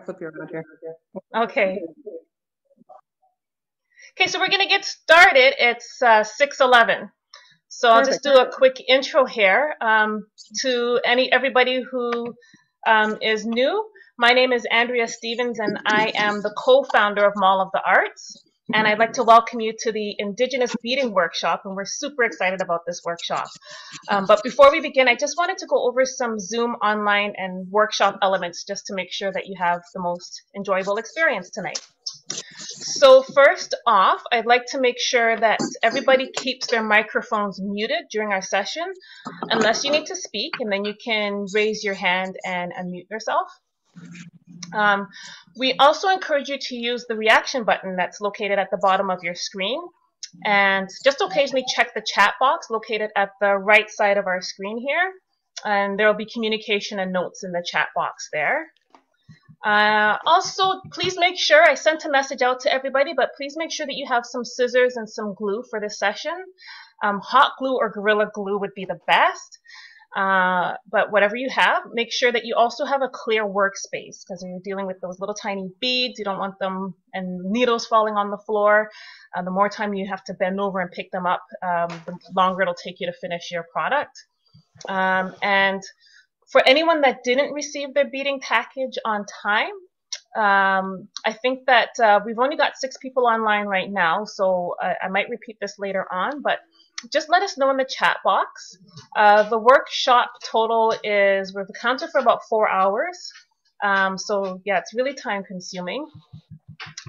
flip you around here. Okay. Okay, so we're going to get started. It's uh, 6:11. So I'll just do a quick intro here um, to any everybody who um, is new. My name is Andrea Stevens, and I am the co-founder of Mall of the Arts. And I'd like to welcome you to the Indigenous Beading Workshop, and we're super excited about this workshop. Um, but before we begin, I just wanted to go over some Zoom online and workshop elements just to make sure that you have the most enjoyable experience tonight. So first off, I'd like to make sure that everybody keeps their microphones muted during our session, unless you need to speak, and then you can raise your hand and unmute yourself. Um, we also encourage you to use the reaction button that's located at the bottom of your screen. And just occasionally check the chat box located at the right side of our screen here. And there will be communication and notes in the chat box there. Uh, also, please make sure, I sent a message out to everybody, but please make sure that you have some scissors and some glue for this session. Um, hot glue or Gorilla Glue would be the best. Uh, but whatever you have, make sure that you also have a clear workspace because you're dealing with those little tiny beads, you don't want them and needles falling on the floor. Uh, the more time you have to bend over and pick them up, um, the longer it'll take you to finish your product. Um, and for anyone that didn't receive their beading package on time, um, I think that uh, we've only got six people online right now, so I, I might repeat this later on, but just let us know in the chat box. Uh, the workshop total is, we've accounted for about four hours. Um, so yeah, it's really time consuming.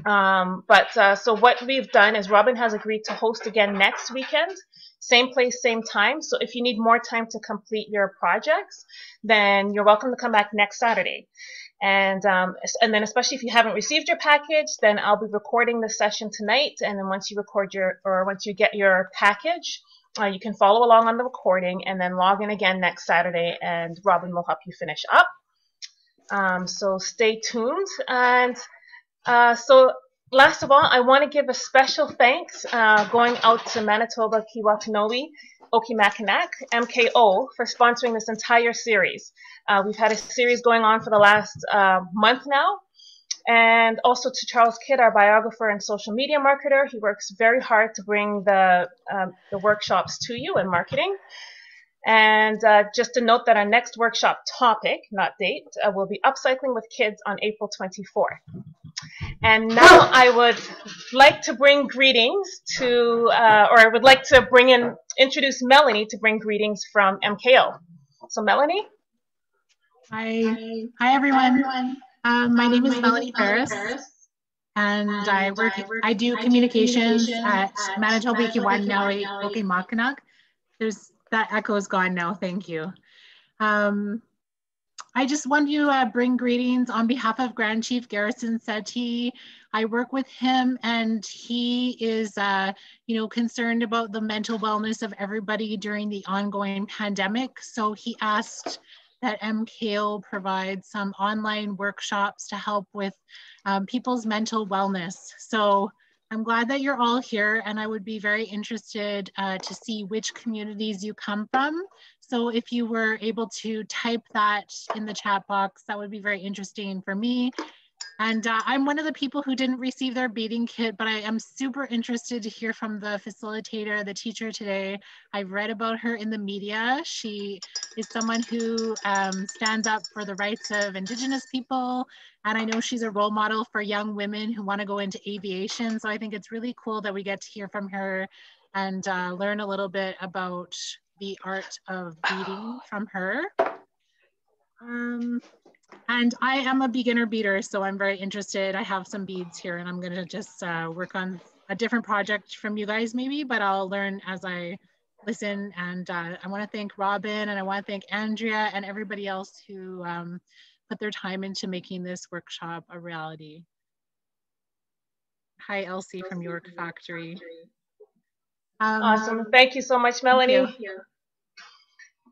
Um, but uh, so what we've done is Robyn has agreed to host again next weekend, same place, same time. So if you need more time to complete your projects, then you're welcome to come back next Saturday. And um, and then especially if you haven't received your package, then I'll be recording the session tonight. And then once you record your or once you get your package, uh, you can follow along on the recording and then log in again next Saturday, and Robyn will help you finish up. Um, so stay tuned. And uh, so last of all, I want to give a special thanks uh, going out to Manitoba Keewatinowi Okimakanak, MKO, for sponsoring this entire series. Uh, we've had a series going on for the last uh, month now. And also to Charles Kidd, our biographer and social media marketer. He works very hard to bring the, um, the workshops to you and marketing. And uh, just to note that our next workshop topic, not date, uh, will be upcycling with kids on April 24th. And now I would like to bring greetings to, uh, or I would like to bring in, introduce Melanie to bring greetings from MKO. So Melanie? Hi. Hi, everyone. Hi, everyone. Um, my, um, name is Melanie Ferris. And, and I work, I do communications, communications at Manitoba Keewatinowi Okimakanak. There's, that echo is gone now, thank you. Um, I just want to uh, bring greetings on behalf of Grand Chief Garrison Settee. I work with him and he is, uh, you know, concerned about the mental wellness of everybody during the ongoing pandemic. So he asked that MKO provides some online workshops to help with um, people's mental wellness. So I'm glad that you're all here and I would be very interested uh, to see which communities you come from. So if you were able to type that in the chat box, that would be very interesting for me. And uh, I'm one of the people who didn't receive their beading kit, but I am super interested to hear from the facilitator, the teacher today. I've read about her in the media. She is someone who um, stands up for the rights of Indigenous people. And I know she's a role model for young women who want to go into aviation. So I think it's really cool that we get to hear from her and uh, learn a little bit about the art of beading from her. Um, and I am a beginner beader, so I'm very interested. I have some beads here and I'm gonna just uh, work on a different project from you guys maybe, but I'll learn as I listen. And uh, I wanna thank Robyn and I wanna thank Andrea and everybody else who um, put their time into making this workshop a reality. Hi, Elsie from York Factory. Um, awesome. Thank you so much, Melanie.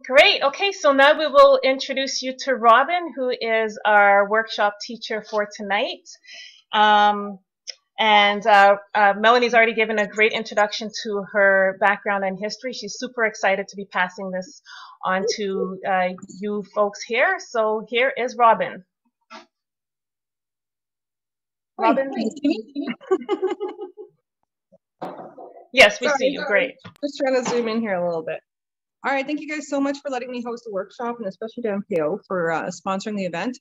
Great. Okay, so now we will introduce you to Robyn, who is our workshop teacher for tonight. Um, and uh, uh, Melanie's already given a great introduction to her background and history. She's super excited to be passing this on to uh, you folks here. So here is Robyn. Robyn? yes, we sorry, see you. Great. Just trying to zoom in here a little bit. All right, thank you guys so much for letting me host the workshop and especially to MKO for uh, sponsoring the event.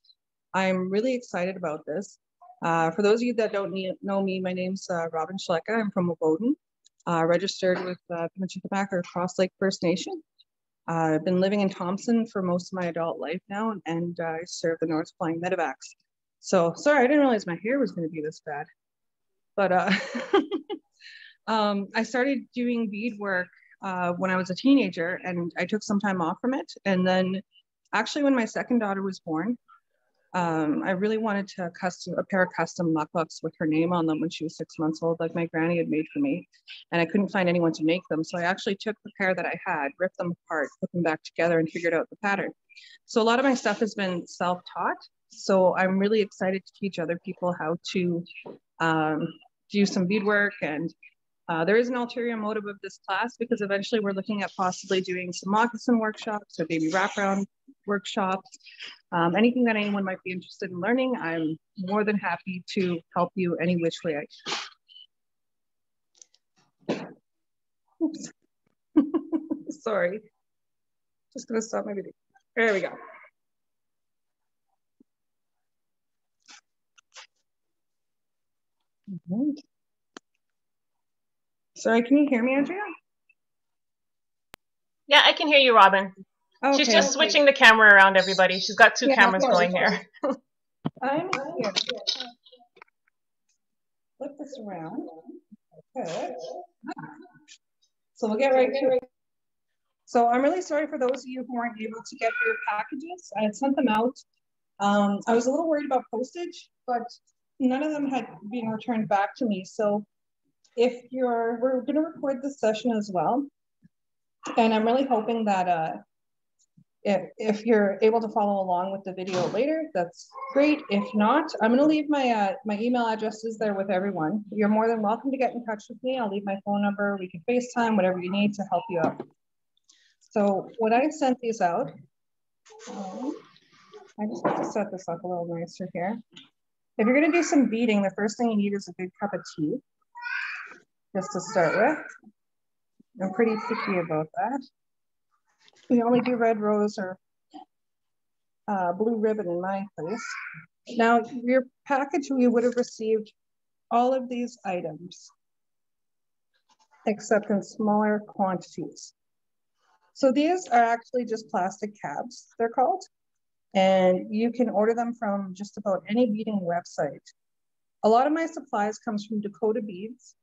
I'm really excited about this. Uh, for those of you that don't know me, my name's uh, Robyn Shlachetka. I'm from Wabowden, uh, registered with uh, or Cross Lake First Nation. I've been living in Thompson for most of my adult life now, and I serve the North Flying Medevacs. So sorry, I didn't realize my hair was going to be this bad. But uh, um, I started doing bead work uh, when I was a teenager, and I took some time off from it. And then, actually, when my second daughter was born, um, I really wanted to custom a pair of custom mukluks with her name on them when she was six months old, like my granny had made for me. And I couldn't find anyone to make them. So I actually took the pair that I had, ripped them apart, put them back together, and figured out the pattern. So a lot of my stuff has been self-taught. So I'm really excited to teach other people how to um, do some beadwork and uh, there is an ulterior motive of this class because eventually we're looking at possibly doing some moccasin workshops or baby wraparound workshops. Um, anything that anyone might be interested in learning, I'm more than happy to help you any which way I can. Oops. Sorry. Just gonna stop my video. There we go. Sorry, can you hear me, Andrea? Yeah, I can hear you, Robyn. Okay, She's just okay. switching the camera around everybody. She's got two yeah, cameras going here. I'm here. Flip this around. Okay. So we'll get right to it. So I'm really sorry for those of you who weren't able to get your packages. I had sent them out. Um, I was a little worried about postage, but none of them had been returned back to me. So if you're, we're going to record this session as well. And I'm really hoping that uh, if, if you're able to follow along with the video later, that's great. If not, I'm going to leave my, uh, my email addresses there with everyone. You're more than welcome to get in touch with me. I'll leave my phone number. We can FaceTime, whatever you need to help you out. So when I sent these out, um, I just have to set this up a little nicer here. If you're going to do some beading, the first thing you need is a good cup of tea just to start with. I'm pretty picky about that. We only do red rose or uh, blue ribbon in my place. Now, your package, you would have received all of these items, except in smaller quantities. So these are actually just plastic cabs, they're called. And you can order them from just about any beading website. A lot of my supplies comes from Dakota Beads.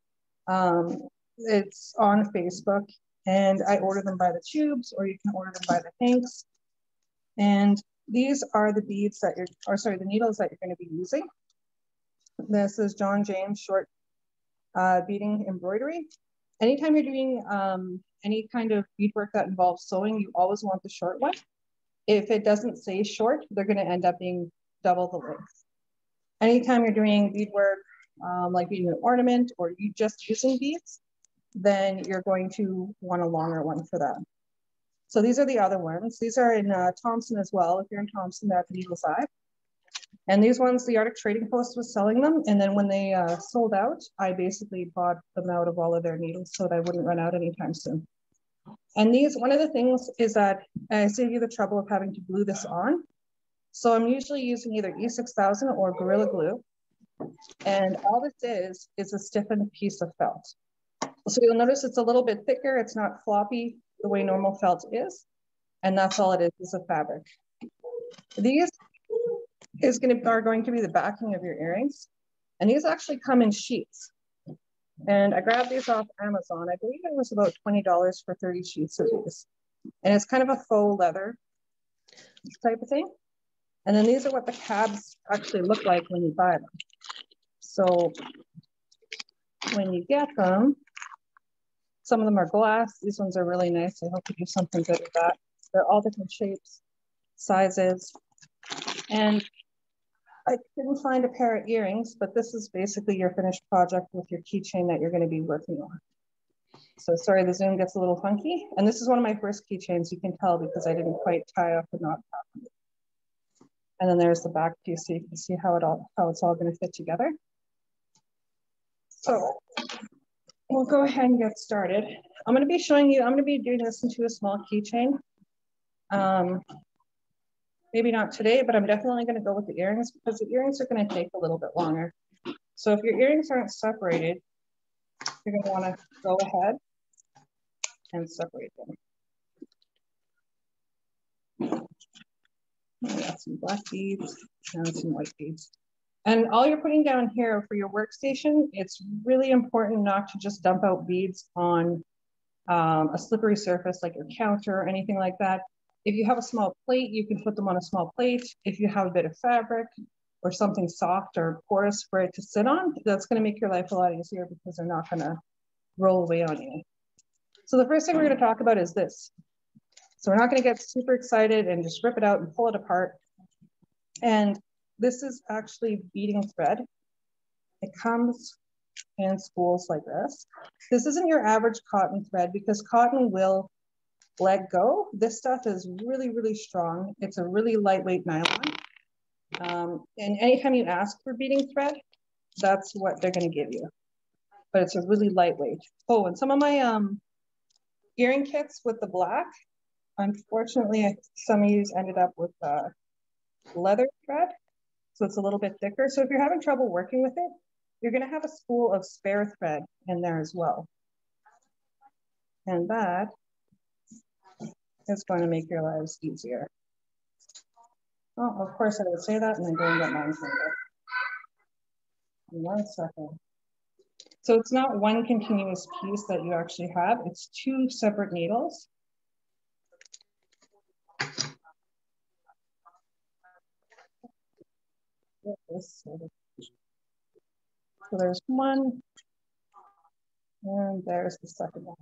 Um, it's on Facebook and I order them by the tubes or you can order them by the hanks. And these are the beads that you're, or sorry, the needles that you're gonna be using. This is John James short uh, beading embroidery. Anytime you're doing um, any kind of beadwork that involves sewing, you always want the short one. If it doesn't say short, they're gonna end up being double the length. Anytime you're doing beadwork um, like being an ornament or you just using beads, then you're going to want a longer one for that. So these are the other ones. These are in uh, Thompson as well. If you're in Thompson, they're at the Needle side. And these ones, the Arctic Trading Post was selling them. And then when they uh, sold out, I basically bought them out of all of their needles so that I wouldn't run out anytime soon. And these, one of the things is that I save you the trouble of having to glue this on. So I'm usually using either E6000 or Gorilla Glue. And all this is, is a stiffened piece of felt. So you'll notice it's a little bit thicker. It's not floppy the way normal felt is. And that's all it is, is a fabric. These is gonna, are going to be the backing of your earrings. And these actually come in sheets. And I grabbed these off Amazon. I believe it was about $20 for 30 sheets of these. And it's kind of a faux leather type of thing. And then these are what the cabs actually look like when you buy them. So when you get them, some of them are glass. These ones are really nice. I hope you do something good with that. They're all different shapes, sizes. And I couldn't find a pair of earrings, but this is basically your finished project with your keychain that you're going to be working on. So sorry, the zoom gets a little funky. And this is one of my first keychains. You can tell because I didn't quite tie off the knot properly. And then there's the back piece so you can see how it all how it's all going to fit together. So we'll go ahead and get started. I'm gonna be showing you, I'm gonna be doing this into a small keychain. Um, maybe not today, but I'm definitely gonna go with the earrings because the earrings are gonna take a little bit longer. So if your earrings aren't separated, you're gonna wanna go ahead and separate them. I got some black beads and some white beads. And all you're putting down here for your workstation, it's really important not to just dump out beads on um, a slippery surface like your counter or anything like that. If you have a small plate, you can put them on a small plate. If you have a bit of fabric or something soft or porous for it to sit on, that's gonna make your life a lot easier because they're not gonna roll away on you. So the first thing we're gonna talk about is this. So we're not gonna get super excited and just rip it out and pull it apart. And this is actually beading thread. It comes in spools like this. This isn't your average cotton thread because cotton will let go. This stuff is really, really strong. It's a really lightweight nylon. Um, and anytime you ask for beading thread, that's what they're gonna give you. But it's a really lightweight. Oh, and some of my um, earring kits with the black, unfortunately, some of these ended up with uh, leather thread. So it's a little bit thicker. So if you're having trouble working with it, you're gonna have a spool of spare thread in there as well. And that is going to make your lives easier. Oh, of course I would say that and then go and get mine finger. One second. So it's not one continuous piece that you actually have, it's two separate needles. So there's one, and there's the second one.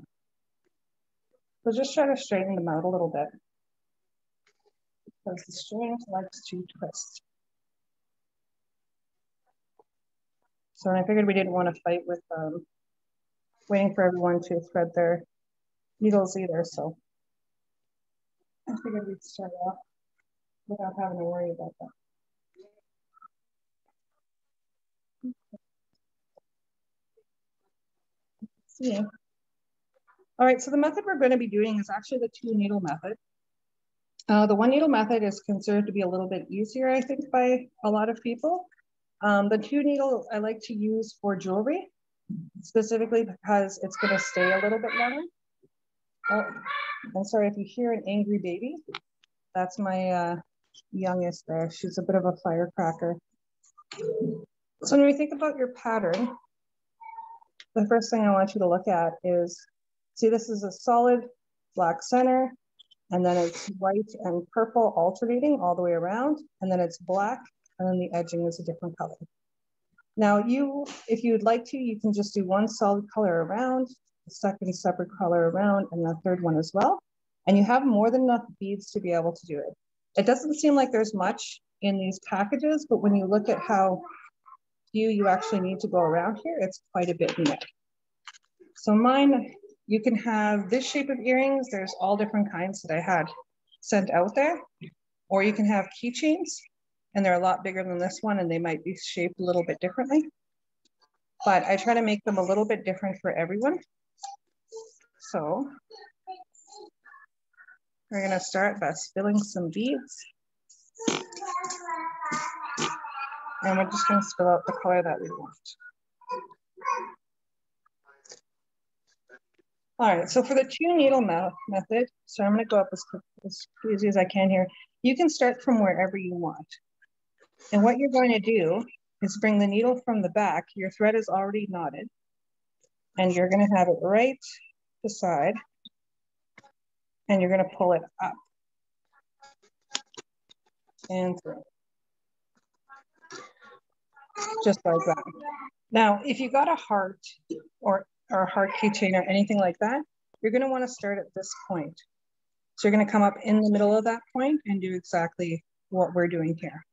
So just try to straighten them out a little bit because the string likes to twist. So I figured we didn't want to fight with um, waiting for everyone to thread their needles either. So I figured we'd start off without having to worry about that. See. All right, so the method we're going to be doing is actually the two needle method. Uh, the one needle method is considered to be a little bit easier, I think, by a lot of people. Um, the two needle I like to use for jewelry, specifically because it's going to stay a little bit longer. Oh, I'm sorry if you hear an angry baby. That's my uh, youngest there. She's a bit of a firecracker. So when we think about your pattern, the first thing I want you to look at is, see this is a solid black center, and then it's white and purple alternating all the way around, and then it's black, and then the edging is a different color. Now you, if you'd like to, you can just do one solid color around, the second separate color around, and the third one as well. And you have more than enough beads to be able to do it. It doesn't seem like there's much in these packages, but when you look at how few you actually need to go around here, it's quite a bit in. So mine, you can have this shape of earrings. There's all different kinds that I had sent out there. Or you can have keychains and they're a lot bigger than this one and they might be shaped a little bit differently. But I try to make them a little bit different for everyone. So we're gonna start by spilling some beads. And we're just gonna spill out the color that we want. All right, so for the two needle method, so I'm gonna go up as, as easy as I can here. You can start from wherever you want. And what you're going to do is bring the needle from the back, your thread is already knotted, and you're gonna have it right beside, and you're gonna pull it up and through just like that. Now, if you got a heart or, or a heart keychain or anything like that, you're gonna wanna start at this point. So you're gonna come up in the middle of that point and do exactly what we're doing here.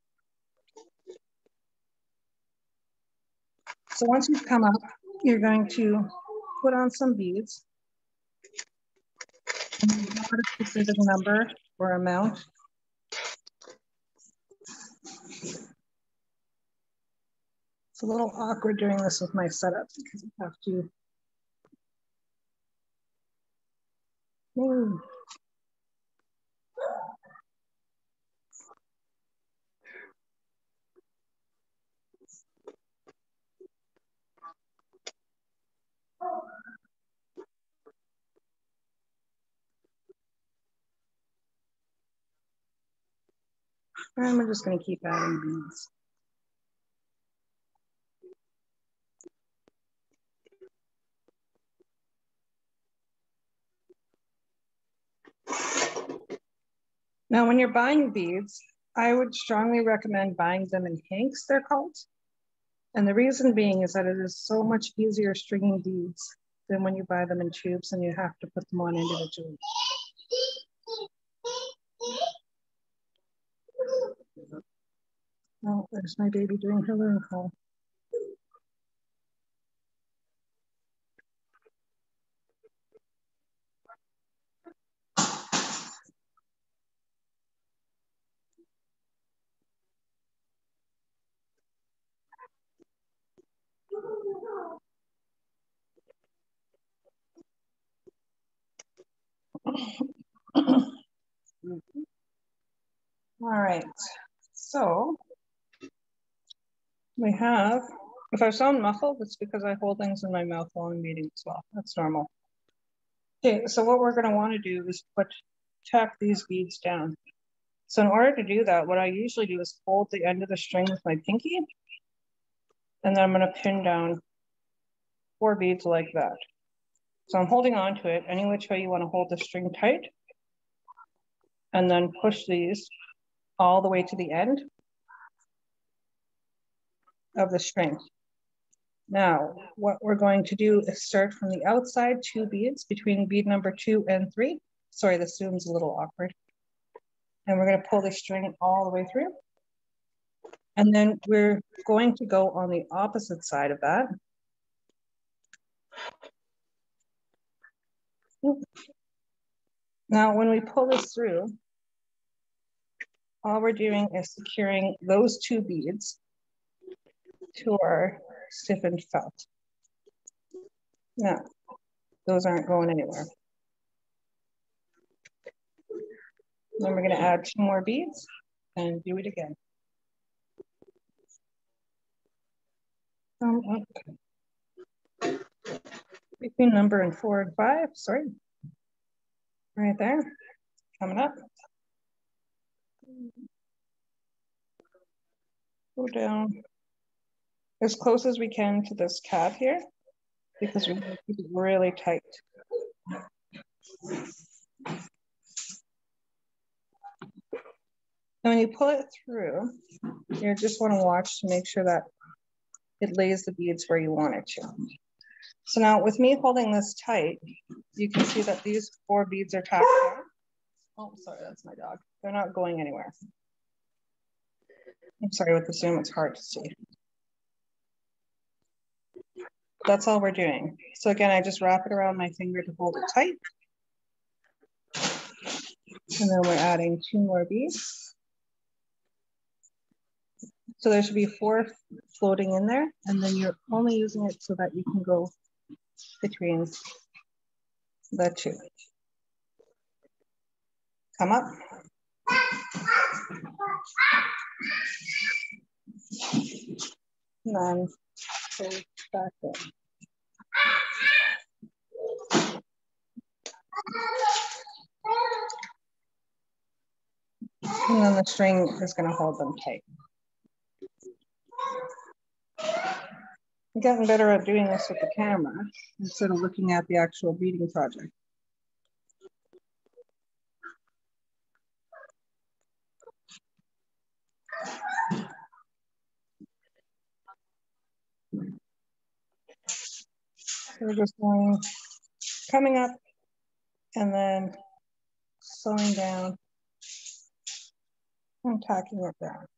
So once you've come up, you're going to put on some beads. and you Not a specific number or amount. A little awkward doing this with my setup because I have to move. And we're just going to keep adding beads. Now, when you're buying beads, I would strongly recommend buying them in hanks, they're called. And the reason being is that it is so much easier stringing beads than when you buy them in tubes and you have to put them on individually. Oh, there's my baby doing her learn call. All right, so we have, if I sound muffled, it's because I hold things in my mouth while I'm eating as well. That's normal. Okay, so what we're gonna wanna do is put, tack these beads down. So in order to do that, what I usually do is hold the end of the string with my pinky, and then I'm gonna pin down four beads like that. So I'm holding on to it any which way you wanna hold the string tight, and then push these all the way to the end of the string. Now, what we're going to do is start from the outside two beads between bead number two and three. Sorry, the zoom's a little awkward. And we're gonna pull the string all the way through. And then we're going to go on the opposite side of that. Now, when we pull this through, all we're doing is securing those two beads to our stiffened felt. Now, those aren't going anywhere. Then we're gonna add two more beads and do it again. Um. Between number and four and five, sorry. Right there, coming up. Go down as close as we can to this cap here because we keep it really tight. And when you pull it through, you just want to watch to make sure that it lays the beads where you want it to. So now with me holding this tight, you can see that these four beads are tacked down. Oh, sorry, that's my dog. They're not going anywhere. I'm sorry, with the zoom, it's hard to see. That's all we're doing. So again, I just wrap it around my finger to hold it tight. And then we're adding two more beads. So there should be four floating in there, and then you're mm-hmm. only using it so that you can go between the two. Come up. And then pull back in. And then the string is going to hold them tight. I'm getting better at doing this with the camera instead of looking at the actual beading project. we're just going, coming up and then slowing down and tacking it down.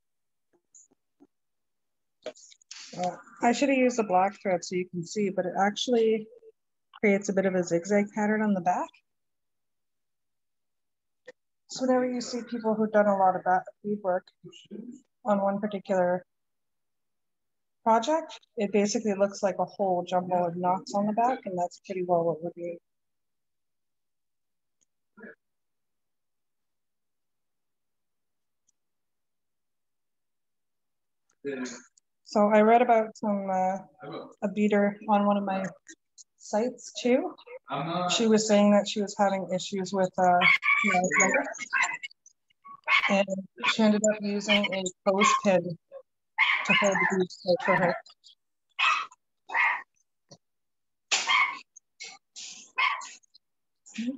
I should have used a black thread so you can see, but it actually creates a bit of a zigzag pattern on the back. So whenever you see people who've done a lot of bead work on one particular project. It basically looks like a whole jumble of knots on the back, and that's pretty well what we're doing. So I read about some uh, a beader on one of my sites too. She was saying that she was having issues with uh, and she ended up using a clothes pin to hold the beads tight for her.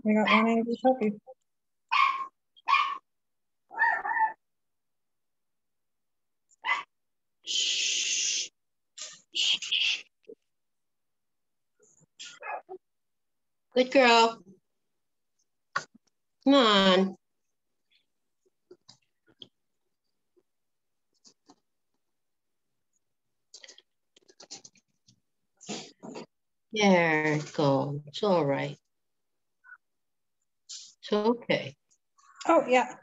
We got one angry puppy. Good girl. Come on. There it goes. It's all right. It's okay. Oh, yeah.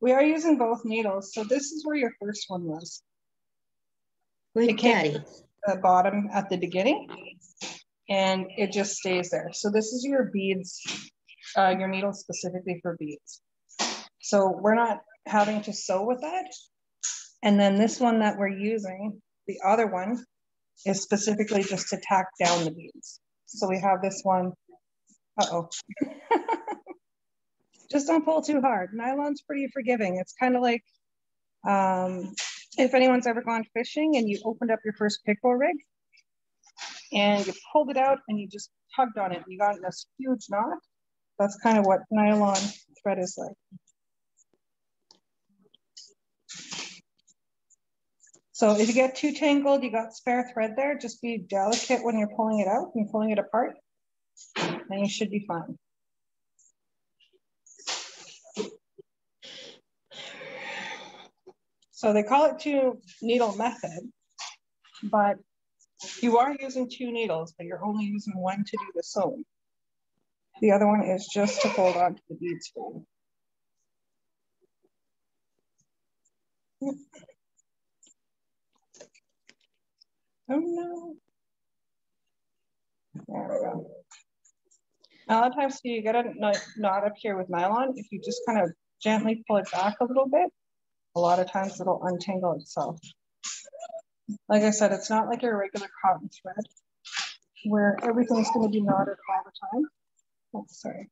We are using both needles. So this is where your first one was. Good it came the bottom at the beginning and it just stays there. So this is your beads, uh, your needle specifically for beads. So we're not having to sew with that. And then this one that we're using, the other one, is specifically just to tack down the beads. So we have this one, uh-oh. just don't pull too hard. Nylon's pretty forgiving. It's kind of like um, if anyone's ever gone fishing and you opened up your first pickerel rig and you pulled it out and you just tugged on it you got this huge knot. That's kind of what nylon thread is like. So if you get too tangled, you got spare thread there, just be delicate when you're pulling it out and pulling it apart, and you should be fine. So they call it two needle method, but you are using two needles, but you're only using one to do the sewing. The other one is just to hold on to the beads for you. Oh no. There we go. A lot of times you get a knot up here with nylon, if you just kind of gently pull it back a little bit, a lot of times it'll untangle itself. Like I said, it's not like your regular cotton thread where everything's going to be knotted all the time. Oh, sorry.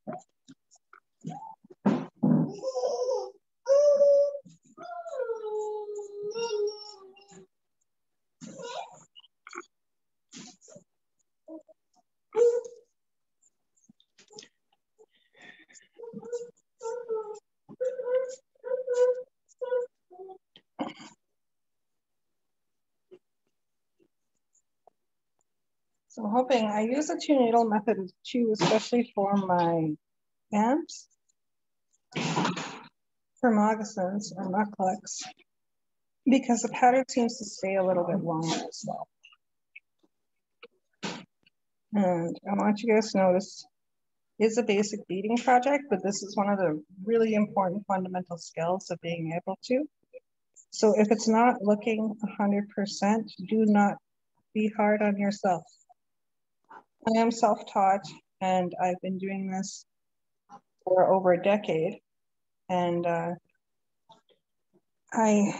So I'm hoping I use the two needle method too, especially for my amps, for moccasins or mukluks, because the pattern seems to stay a little bit longer as well. And I want you guys to this is a basic beading project, but this is one of the really important fundamental skills of being able to. So if it's not looking 100%, do not be hard on yourself. I am self-taught and I've been doing this for over a decade. And uh, I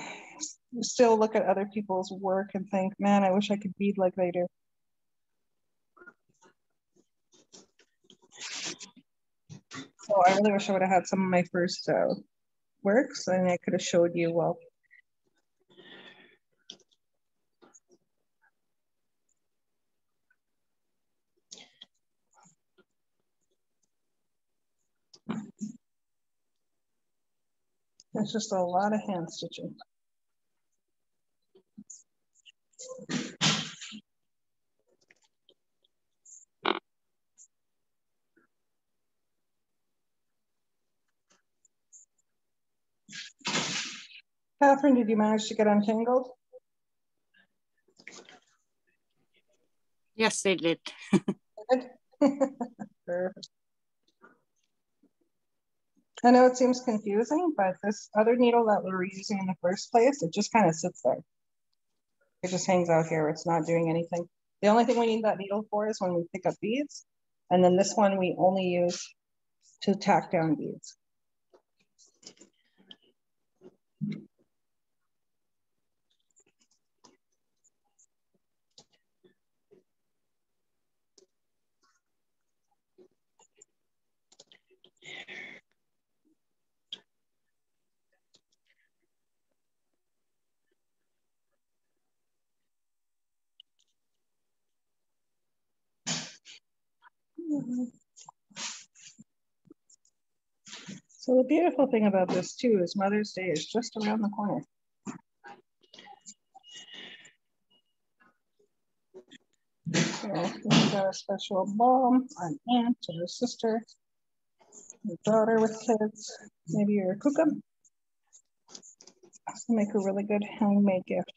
still look at other people's work and think, man, I wish I could bead like they do. So I really wish I would have had some of my first uh, works and I could have showed you, well, It's just a lot of hand stitching. Catherine, did you manage to get untangled? Yes, they did. Perfect. I know it seems confusing, but this other needle that we were using in the first place, it just kind of sits there. It just hangs out here. It's not doing anything. The only thing we need that needle for is when we pick up beads. And then this one we only use to tack down beads. So the beautiful thing about this too is Mother's Day is just around the corner. So we got a special mom, an aunt, or a sister, a daughter with kids, maybe your kukum. Make a really good handmade gift.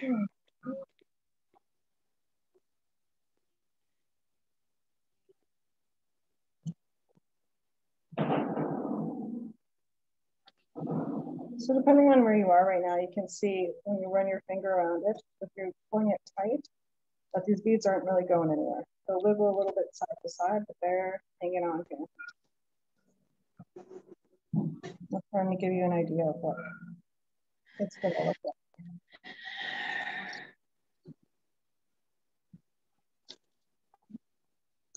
So depending on where you are right now, you can see when you run your finger around it, if you're pulling it tight, that these beads aren't really going anywhere. They'll wiggle a little bit side to side, but they're hanging on here. I'm trying to give you an idea of what it's going to look like.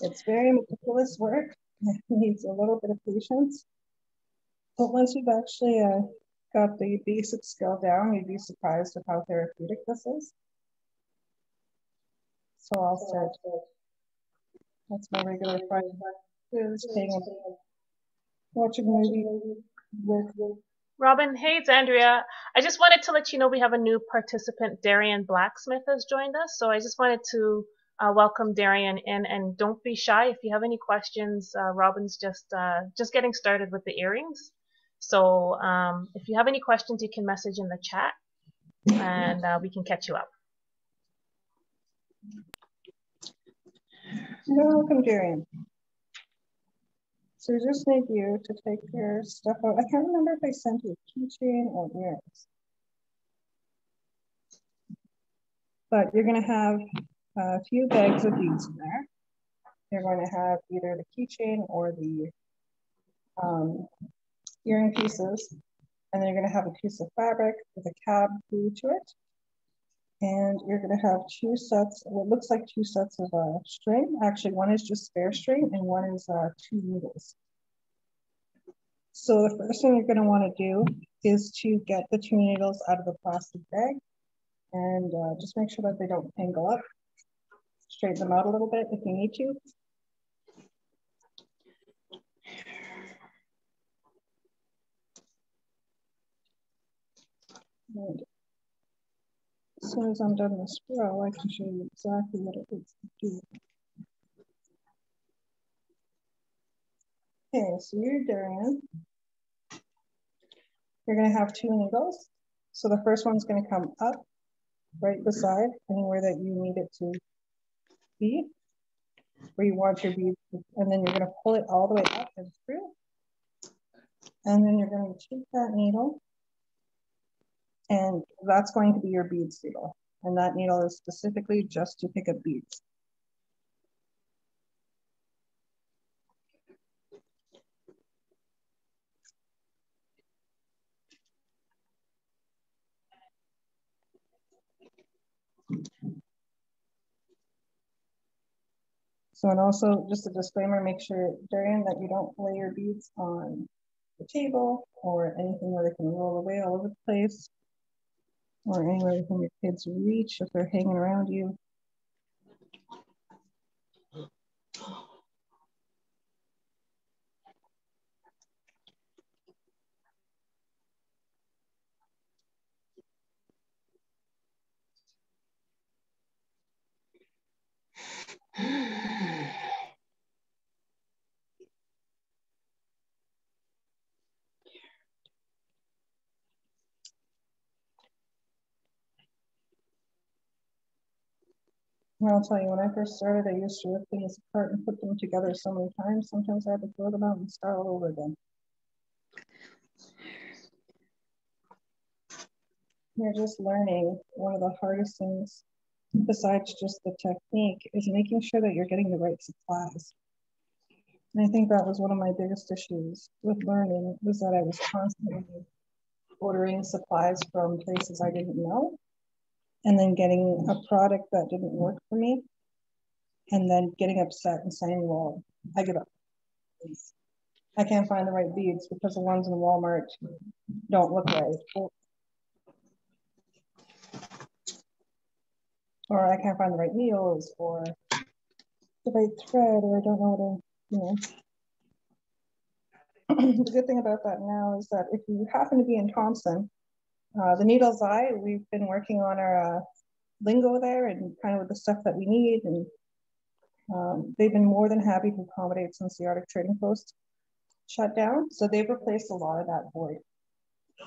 It's very meticulous work. It needs a little bit of patience. But once you've actually uh, got the basic skill down, you'd be surprised at how therapeutic this is. So I'll start. That's my regular Friday watching a movie, work. Robyn, hey, it's Andrea. I just wanted to let you know we have a new participant, Darian Blacksmith, has joined us. So I just wanted to uh, welcome Darian in, and don't be shy if you have any questions. Uh, Robyn's just uh, just getting started with the earrings, so um, if you have any questions, you can message in the chat, and uh, we can catch you up. Welcome, Darian. So we just need you to take your stuff out. I can't remember if I sent you a keychain or earrings. But you're going to have a few bags of beads in there. You're going to have either the keychain or the um, earring pieces. And then you're going to have a piece of fabric with a cab glued to it. And you're going to have two sets, what looks like two sets of uh, string. Actually, one is just spare string and one is uh, two needles. So the first thing you're going to want to do is to get the two needles out of the plastic bag and uh, just make sure that they don't tangle up straighten them out a little bit if you need to. And as soon as I'm done this row, I can show you exactly what it to do. Okay, so you're Darian. You're gonna have two needles. So the first one's gonna come up right beside anywhere that you need it to be, where you want your bead, and then you're going to pull it all the way up and through. And then you're going to take that needle, and that's going to be your beads needle. And that needle is specifically just to pick up beads. So, and also just a disclaimer, make sure, Darian, that you don't lay your beads on the table or anything where they can roll away all over the place. Or anywhere within your kids' reach if they're hanging around you. I'll tell you, when I first started, I used to rip things apart and put them together so many times. Sometimes I had to throw them out and start all over again. You're just learning one of the hardest things, besides just the technique, is making sure that you're getting the right supplies. And I think that was one of my biggest issues with learning was that I was constantly ordering supplies from places I didn't know and then getting a product that didn't work for me and then getting upset and saying, well, I give up. I can't find the right beads because the ones in Walmart don't look right. Or, I can't find the right needles or the right thread or I don't know what to, you know. the good thing about that now is that if you happen to be in Thompson uh, the Needle's Eye, we've been working on our uh, lingo there and kind of the stuff that we need. And um, they've been more than happy to accommodate since the Arctic Trading Post shut down. So they've replaced a lot of that void.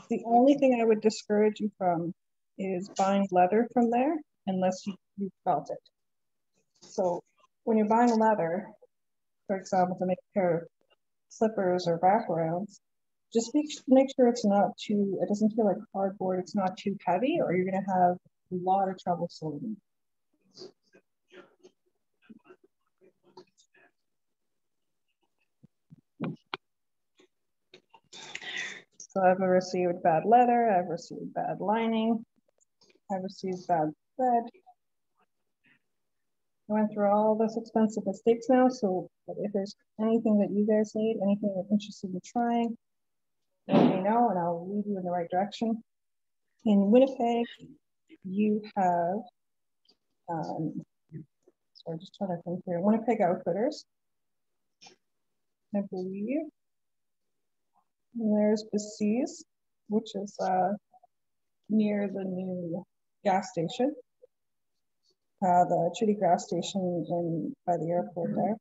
The only thing I would discourage you from is buying leather from there unless you, you felt it. So when you're buying leather, for example, to make a pair of slippers or wraparounds, just make, make sure it's not too, it doesn't feel like cardboard, it's not too heavy, or you're gonna have a lot of trouble sorting. So I've received bad leather, I've received bad lining, I've received bad thread. I went through all those expensive mistakes now, so if there's anything that you guys need, anything you're interested in trying, let me know and I'll lead you in the right direction. In Winnipeg, you have, um, sorry, just trying to think here, Winnipeg Outfitters, I believe. And there's Besies, which is uh, near the new gas station, uh, the Chitty gas station in by the airport there.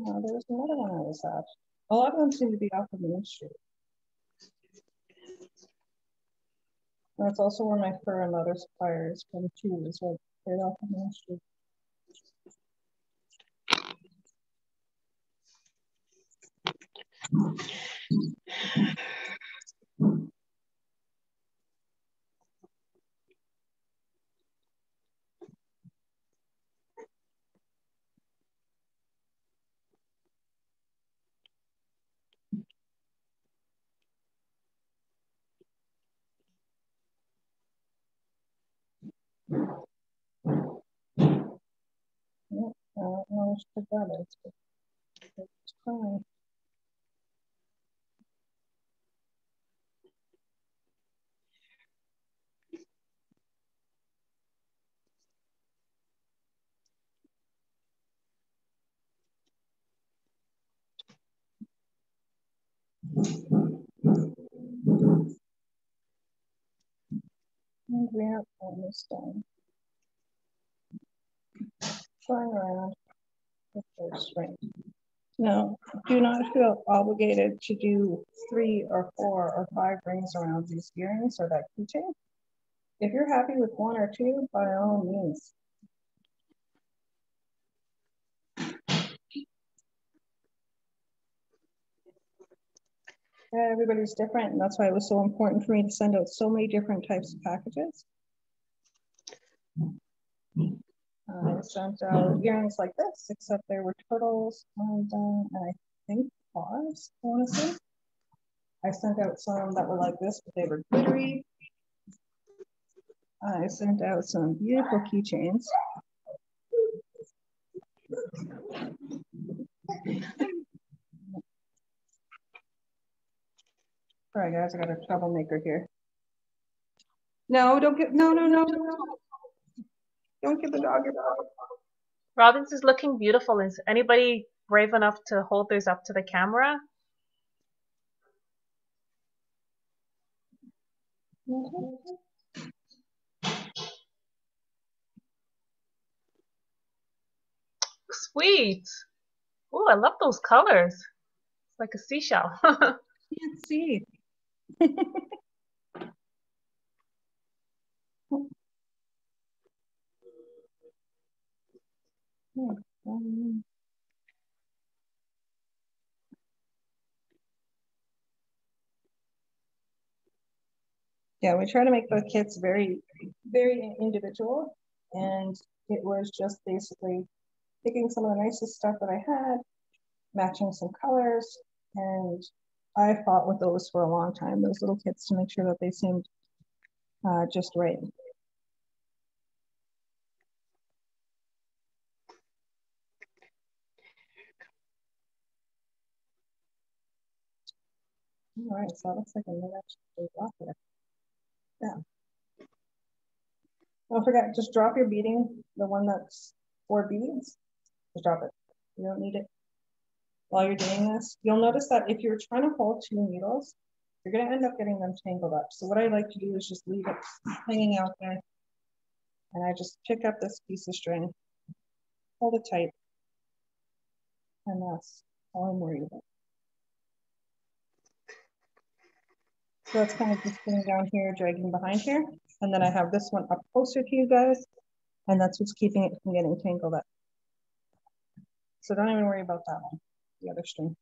Uh, there was another one I was at. A lot of them seem to be off of Main Street. That's also where my fur and leather suppliers from too, is right, right off of Main Street. It's fine. And we are almost done. Turn around strength. Now, do not feel obligated to do three or four or five rings around these earrings or that keychain. If you're happy with one or two, by all means. Everybody's different, and that's why it was so important for me to send out so many different types of packages. I sent out earrings like this, except there were turtles and, uh, and I think paws, I want to say. I sent out some that were like this, but they were glittery. I sent out some beautiful keychains. All right, guys, I got a troublemaker here. No, don't get, no, no, no, no. Don't give the dog your dog. Robin's is looking beautiful. Is anybody brave enough to hold theirs up to the camera? Sweet. Oh, I love those colors. It's like a seashell. Can't see. Yeah, we try to make the kits very, very individual. And it was just basically picking some of the nicest stuff that I had, matching some colors. And I fought with those for a long time, those little kits to make sure that they seemed uh, just right. All right, so it looks like I might actually drop it. Yeah. Don't forget, just drop your beading, the one that's four beads, just drop it. You don't need it while you're doing this. You'll notice that if you're trying to hold two needles, you're gonna end up getting them tangled up. So what I like to do is just leave it hanging out there. And I just pick up this piece of string, hold it tight. And that's all I'm worried about. So that's kind of just going down here, dragging behind here. And then I have this one up closer to you guys. And that's what's keeping it from getting tangled up. So don't even worry about that one, the other string.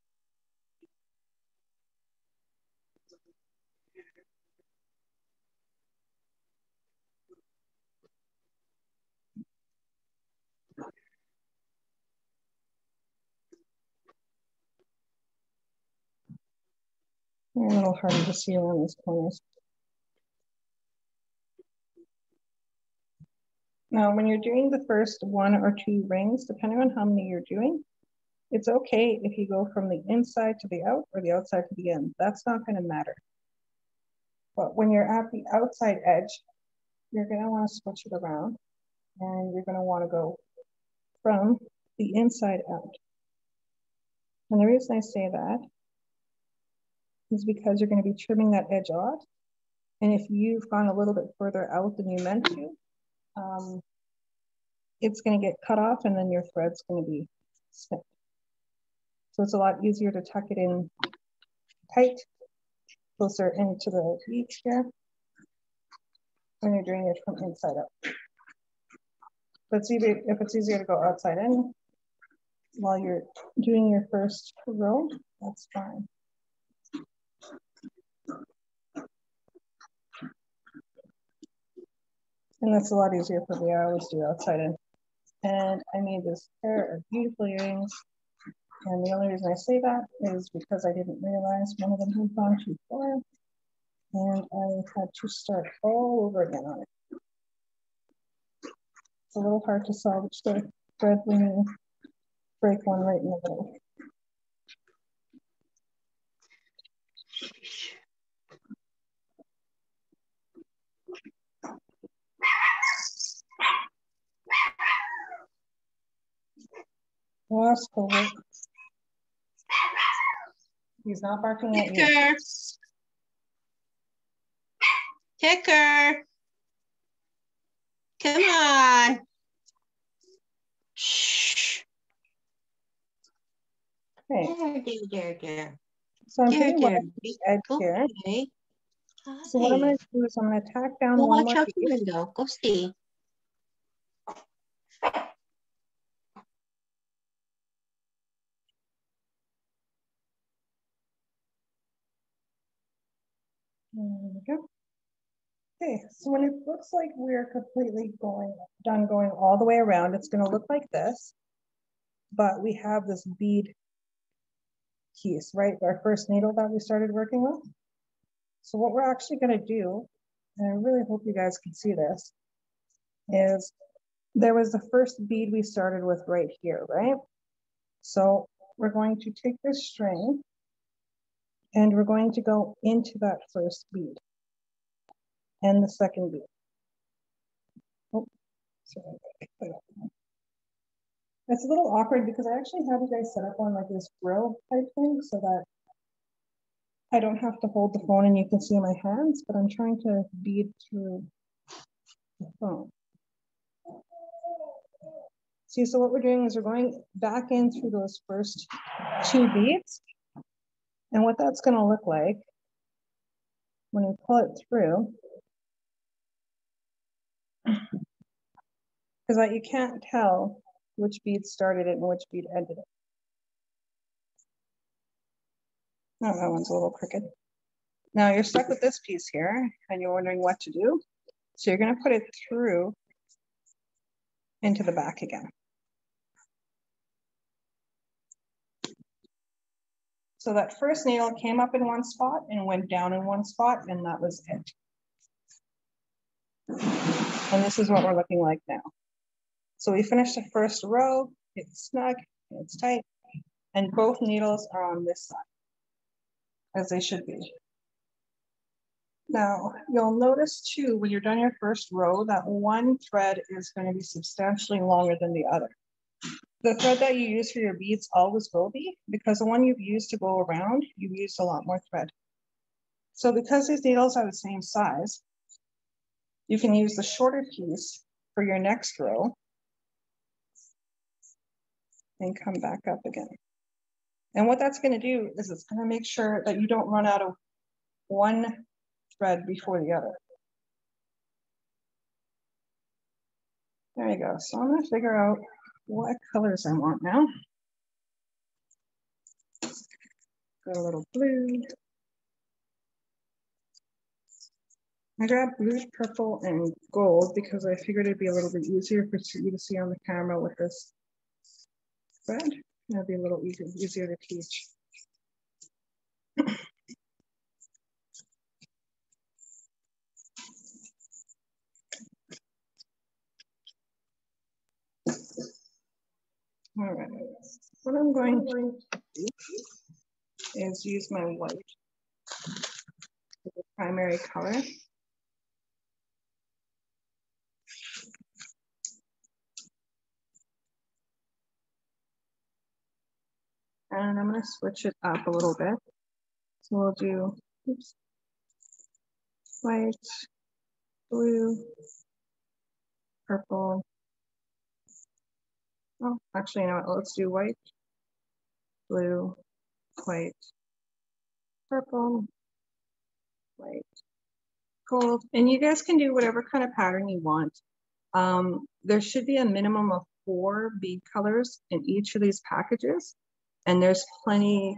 A little harder to see around these corners. Now, when you're doing the first one or two rings, depending on how many you're doing, it's okay if you go from the inside to the out or the outside to the in. That's not gonna matter. But when you're at the outside edge, you're gonna wanna switch it around and you're gonna wanna go from the inside out. And the reason I say that is because you're going to be trimming that edge off. And if you've gone a little bit further out than you meant to, um, it's going to get cut off and then your thread's going to be snipped. So it's a lot easier to tuck it in tight, closer into the beach here when you're doing it from inside out. But easier, if it's easier to go outside in while you're doing your first row, that's fine. And that's a lot easier for me. I always do outside in. And I made this pair of beautiful earrings. And the only reason I say that is because I didn't realize one of them had gone too far. And I had to start all over again on it. It's a little hard to salvage the thread when you break one right in the middle. That's cool. He's not barking at you. Kicker. Kicker. Come on. Shh. Okay. There, there, there, there. So I'm There, putting there. one piece edge here. Okay. So what I'm going to do is I'm going to tack down Go one watch more out the piece. window. Go see. There we go. Okay, so when it looks like we're completely going, done going all the way around, it's gonna look like this. But we have this bead piece, right? Our first needle that we started working with. So what we're actually gonna do, and I really hope you guys can see this, is there was the first bead we started with right here, right? So we're going to take this string and we're going to go into that first bead. And the second bead. Oh, sorry. It's a little awkward because I actually have you guys set up on like this grill type thing so that I don't have to hold the phone and you can see my hands, but I'm trying to bead through the phone. See, so what we're doing is we're going back in through those first two beads. And what that's gonna look like when we pull it through is that you can't tell which bead started it and which bead ended it. Oh, that one's a little crooked. Now you're stuck with this piece here and you're wondering what to do. So you're gonna put it through into the back again. So that first needle came up in one spot and went down in one spot and that was it. And this is what we're looking like now. So we finished the first row, it's snug, it's tight, and both needles are on this side, as they should be. Now, you'll notice too, when you're done your first row, that one thread is gonna be substantially longer than the other. The thread that you use for your beads always will be, because the one you've used to go around, you've used a lot more thread. So because these needles are the same size, you can use the shorter piece for your next row and come back up again. And what that's gonna do is it's gonna make sure that you don't run out of one thread before the other. There you go. So I'm gonna figure out what colors I want now. Got a little blue. I grabbed blue, purple, and gold because I figured it'd be a little bit easier for you to see on the camera with this thread. It'll be a little easier, easier to teach. All right, what I'm going to do is use my white as the primary color. And I'm to switch it up a little bit. So we'll do oops, white, blue, purple, Oh, actually, you know what? Let's do white, blue, white, purple, white, gold. And you guys can do whatever kind of pattern you want. Um, there should be a minimum of four bead colors in each of these packages. And there's plenty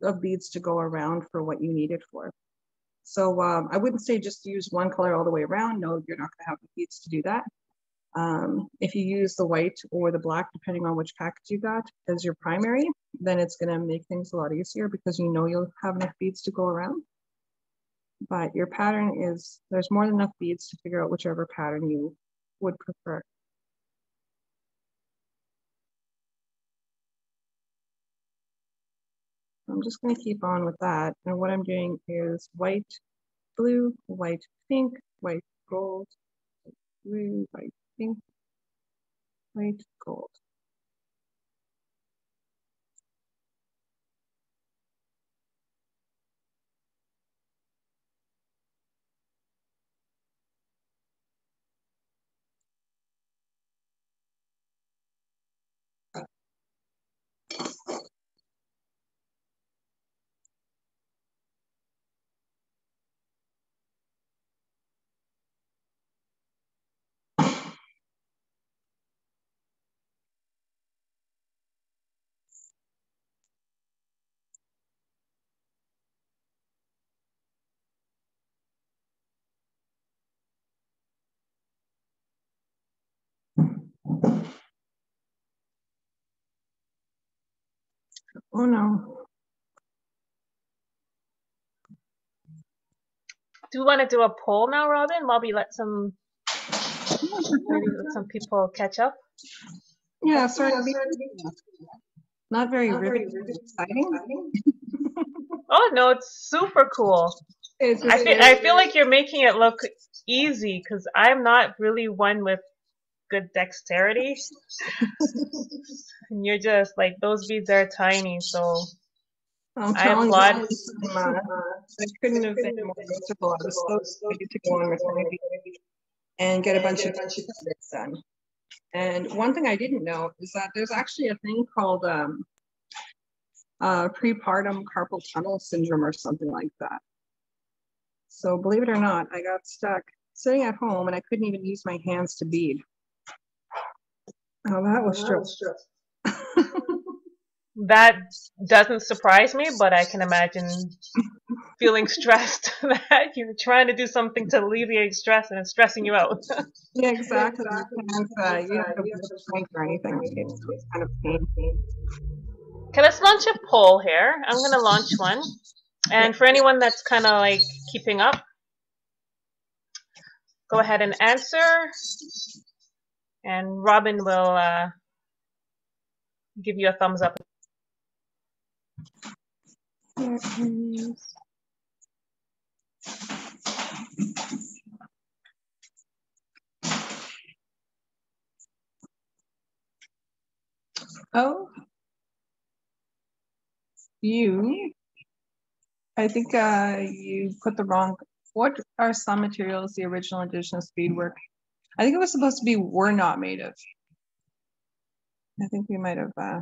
of beads to go around for what you need it for. So um, I wouldn't say just use one color all the way around. No, you're not gonna have the beads to do that. Um, if you use the white or the black, depending on which package you got as your primary, then it's gonna make things a lot easier because you know you'll have enough beads to go around. But your pattern is, there's more than enough beads to figure out whichever pattern you would prefer. I'm just gonna keep on with that. And what I'm doing is white, blue, white, pink, white, gold, blue, white, pink, white, gold. Oh no. Do we want to do a poll now, Robyn, while we let some maybe let some people catch up? Yeah, sorry. Not very riveting, exciting. oh no, it's super cool. It's I feel, I feel like you're making it look easy because I'm not really one with good dexterity. and you're just like those beads are tiny, so I'm I applaud. you, uh, I couldn't have been more miserable. I was so excited to go on maternity and get a bunch of bits done. And one thing I didn't know is that there's actually a thing called um, uh, prepartum carpal tunnel syndrome or something like that. So believe it or not, I got stuck sitting at home and I couldn't even use my hands to bead. Oh, that was stress. That doesn't surprise me, but I can imagine feeling stressed that you're trying to do something to alleviate stress and it's stressing you out. Yeah, exactly. And, uh, you don't have to strength or anything. It's, it's kind of pain. Okay, let's launch a poll here. I'm going to launch one. And for anyone that's kind of like keeping up, go ahead and answer. And Robin will uh, give you a thumbs up. Oh. You. I think uh, you put the wrong. What are some materials the original indigenous beadwork? I think it was supposed to be we're not made of. I think we might have. Uh,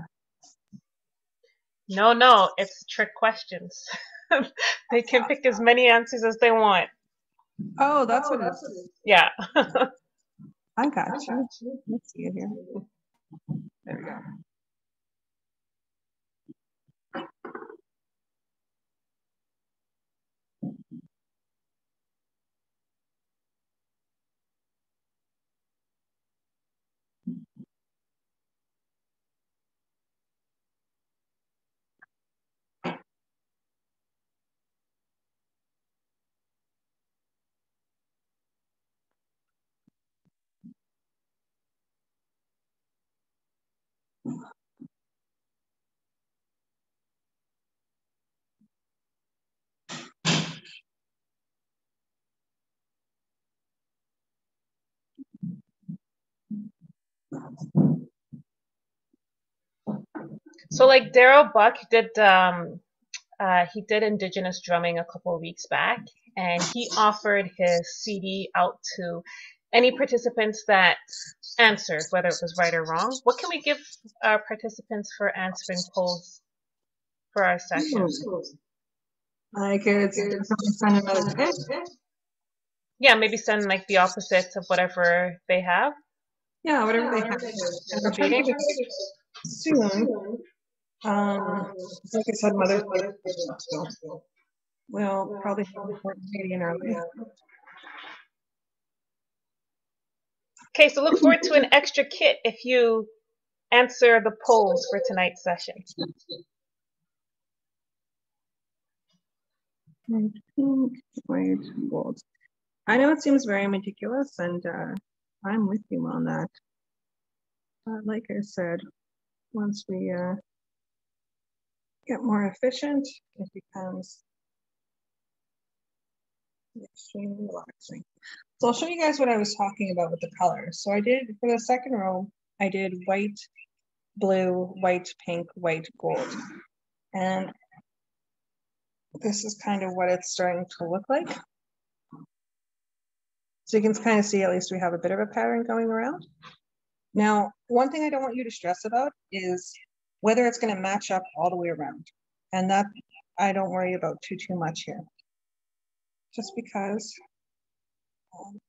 No, no, it's trick questions. they can pick as many answers as they want. oh, that's what it is. Yeah. I got you. Let's see it here. There we go. So like Daryl Buck did um uh he did indigenous drumming a couple of weeks back and he offered his CD out to any participants that answered whether it was right or wrong. What can we give our participants for answering polls for our session? Like it's definitely send another. Yeah, maybe send like the opposite of whatever they have. Yeah, whatever they have. And we're trying to give it soon. Um, like I said, Mother's Day. So we'll probably have a meeting early. Okay, so look forward to an extra kit if you answer the polls for tonight's session. White, pink, white, gold. I know it seems very meticulous and uh, I'm with you on that. Uh, like I said, once we uh, get more efficient, it becomes extremely relaxing. So I'll show you guys what I was talking about with the colors. So I did, for the second row, I did white, blue, white, pink, white, gold. And this is kind of what it's starting to look like. So you can kind of see, at least we have a bit of a pattern going around. Now, one thing I don't want you to stress about is whether it's going to match up all the way around. And that I don't worry about too, too much here. Just because. um,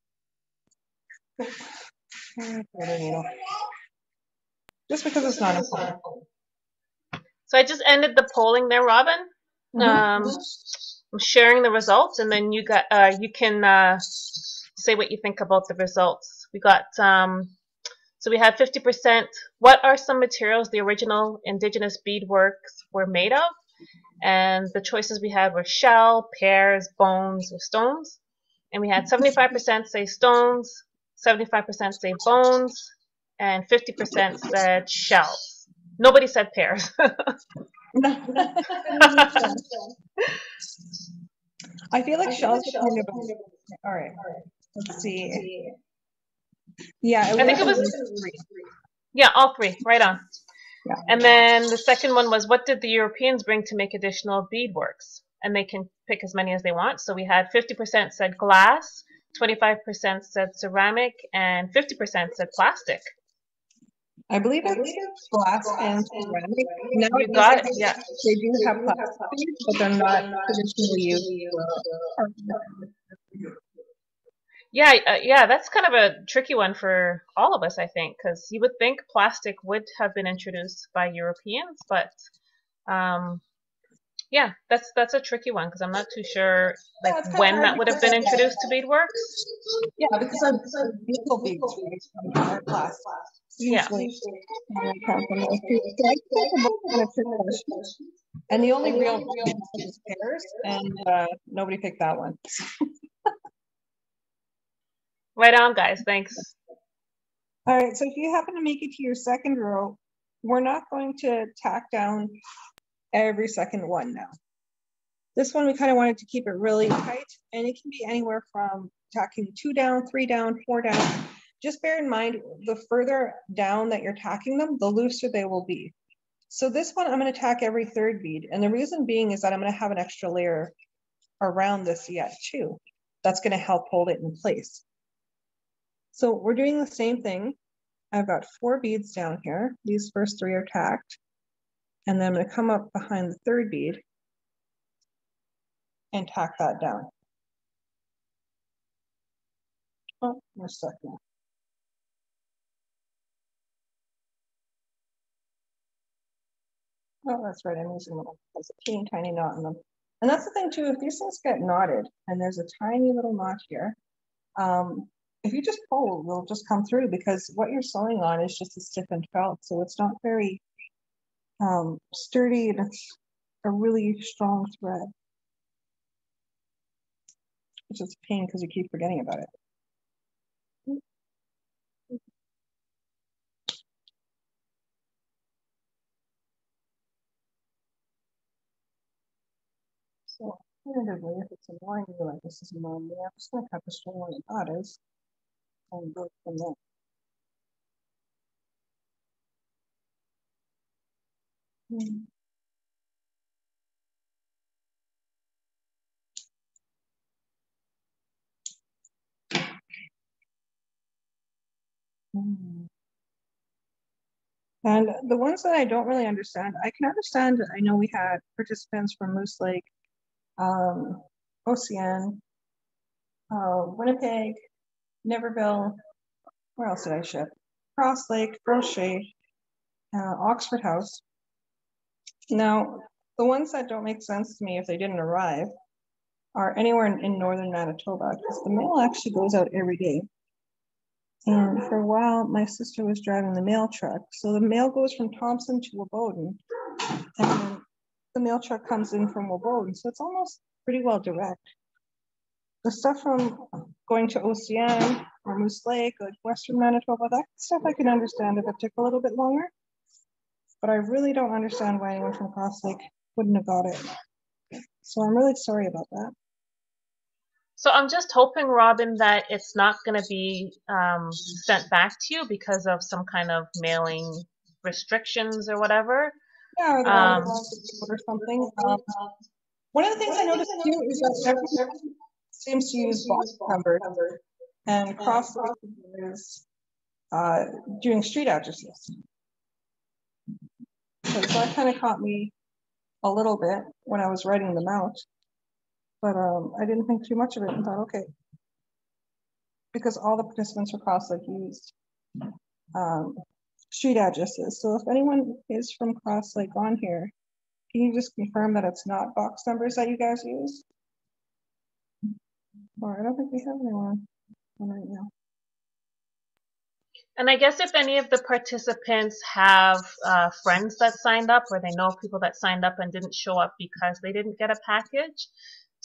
Just because it's not important. So I just ended the polling there, Robyn. Mhm. Um, I'm sharing the results, and then you got uh, you can uh, say what you think about the results. We got um, so we had 50%. What are some materials the original indigenous beadworks were made of? And the choices we had were shell, pears, bones, or stones. And we had 75% say stones, 75% say bones, and 50% said shells. Nobody said pears. I feel like shells. Kind of, all right. Let's see. Yeah, I think it was three. Yeah, all three. Right on. Yeah. And then the second one was what did the Europeans bring to make additional beadworks? And they can pick as many as they want. So we had 50% said glass, 25% said ceramic, and 50% said plastic. I believe it's glass and ceramic. Now you got it, yeah. They do have plastic, but they're not traditionally used. Yeah, uh, yeah, that's kind of a tricky one for all of us, I think, because you would think plastic would have been introduced by Europeans, but um, yeah, that's that's a tricky one because I'm not too sure like Yeah, when that would have been introduced to beadworks. Yeah, because vehicle beads. Yeah. Usually. when they come from those two. So I think they're both kind of trick questions. And the only real real is pears, and uh, nobody picked that one. Right on, guys. Thanks. All right, so if you happen to make it to your second row, we're not going to tack down every second one now. This one, we kind of wanted to keep it really tight, and it can be anywhere from tacking two down, three down, four down. Just bear in mind, the further down that you're tacking them, the looser they will be. So this one, I'm gonna tack every third bead, and the reason being is that I'm gonna have an extra layer around this yet too. That's gonna help hold it in place. So we're doing the same thing. I've got four beads down here. These first three are tacked. And then I'm gonna come up behind the third bead and tack that down. Oh, we're stuck now. Oh, that's right, I'm using them, there's a teeny tiny knot in them. And that's the thing too, if these things get knotted and there's a tiny little knot here, um, if you just pull, they'll just come through because what you're sewing on is just a stiffened felt. So it's not very um, sturdy and it's a really strong thread. Which is a pain because you keep forgetting about it. So tentatively, if it's annoying you like this is annoying me, I'm just gonna cut the string where the knot is and. And the ones that I don't really understand, I can understand, I know we had participants from Moose Lake, um, uh, Winnipeg, Niverville, where else did I ship? Cross Lake, Crochet, uh, Oxford House. Now, the ones that don't make sense to me if they didn't arrive are anywhere in, in northern Manitoba because the mail actually goes out every day. And for a while, my sister was driving the mail truck. So the mail goes from Thompson to Wabowden. And the mail truck comes in from Wabowden. So it's almost pretty well direct. The stuff from going to OCN or Moose Lake, like Western Manitoba, that stuff I can understand if it took a little bit longer. But I really don't understand why anyone from Cross Lake wouldn't have got it. So I'm really sorry about that. So I'm just hoping, Robyn, that it's not going to be um, sent back to you because of some kind of mailing restrictions or whatever. Yeah, or, Um, or something. Um, one of the things I noticed too is that everyone seems to use box number and cross is uh, doing street addresses. So that kind of caught me a little bit when I was writing them out. But um, I didn't think too much of it and thought, okay. Because all the participants were Cross Lake used um, street addresses. So if anyone is from Cross Lake on here, can you just confirm that it's not box numbers that you guys use? Or I don't think we have anyone right now. And I guess if any of the participants have uh, friends that signed up or they know people that signed up and didn't show up because they didn't get a package,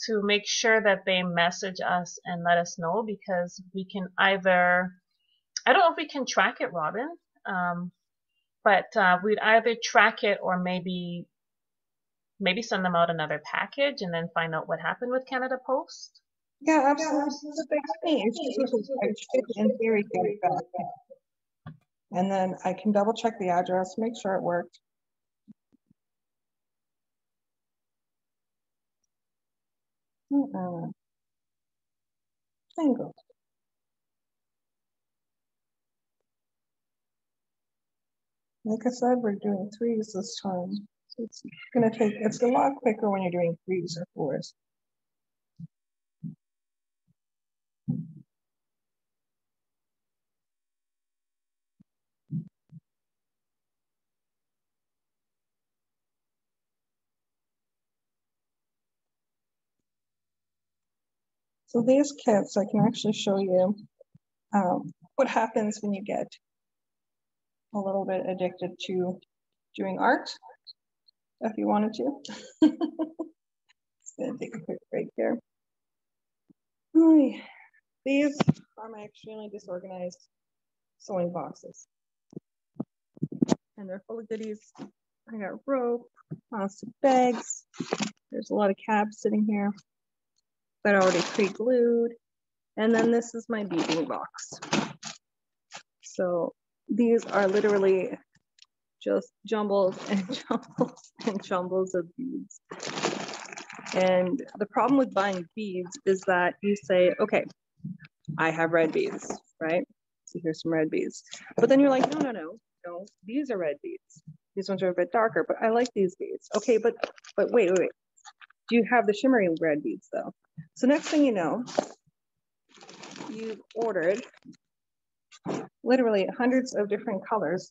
to make sure that they message us and let us know because we can either, I don't know if we can track it, Robyn, um, but uh, we'd either track it or maybe maybe send them out another package and then find out what happened with Canada Post? Yeah, absolutely. And then I can double check the address, make sure it worked. Uh. Like I said, we're doing threes this time. So it's gonna take, it's a lot quicker when you're doing threes or fours. So these kits, I can actually show you um, what happens when you get a little bit addicted to doing art, if you wanted to. Just gonna take a quick break here. These are my extremely disorganized sewing boxes. And they're full of goodies. I got rope, plastic bags. There's a lot of cabs sitting here that are already pre-glued. And then this is my beading box. So these are literally just jumbles and jumbles and jumbles of beads. And the problem with buying beads is that you say, okay, I have red beads, right? So here's some red beads. But then you're like, no, no, no, no, these are red beads. These ones are a bit darker, but I like these beads. Okay, but but wait, wait, wait. Do you have the shimmery red beads though? So next thing you know, you've ordered literally hundreds of different colors.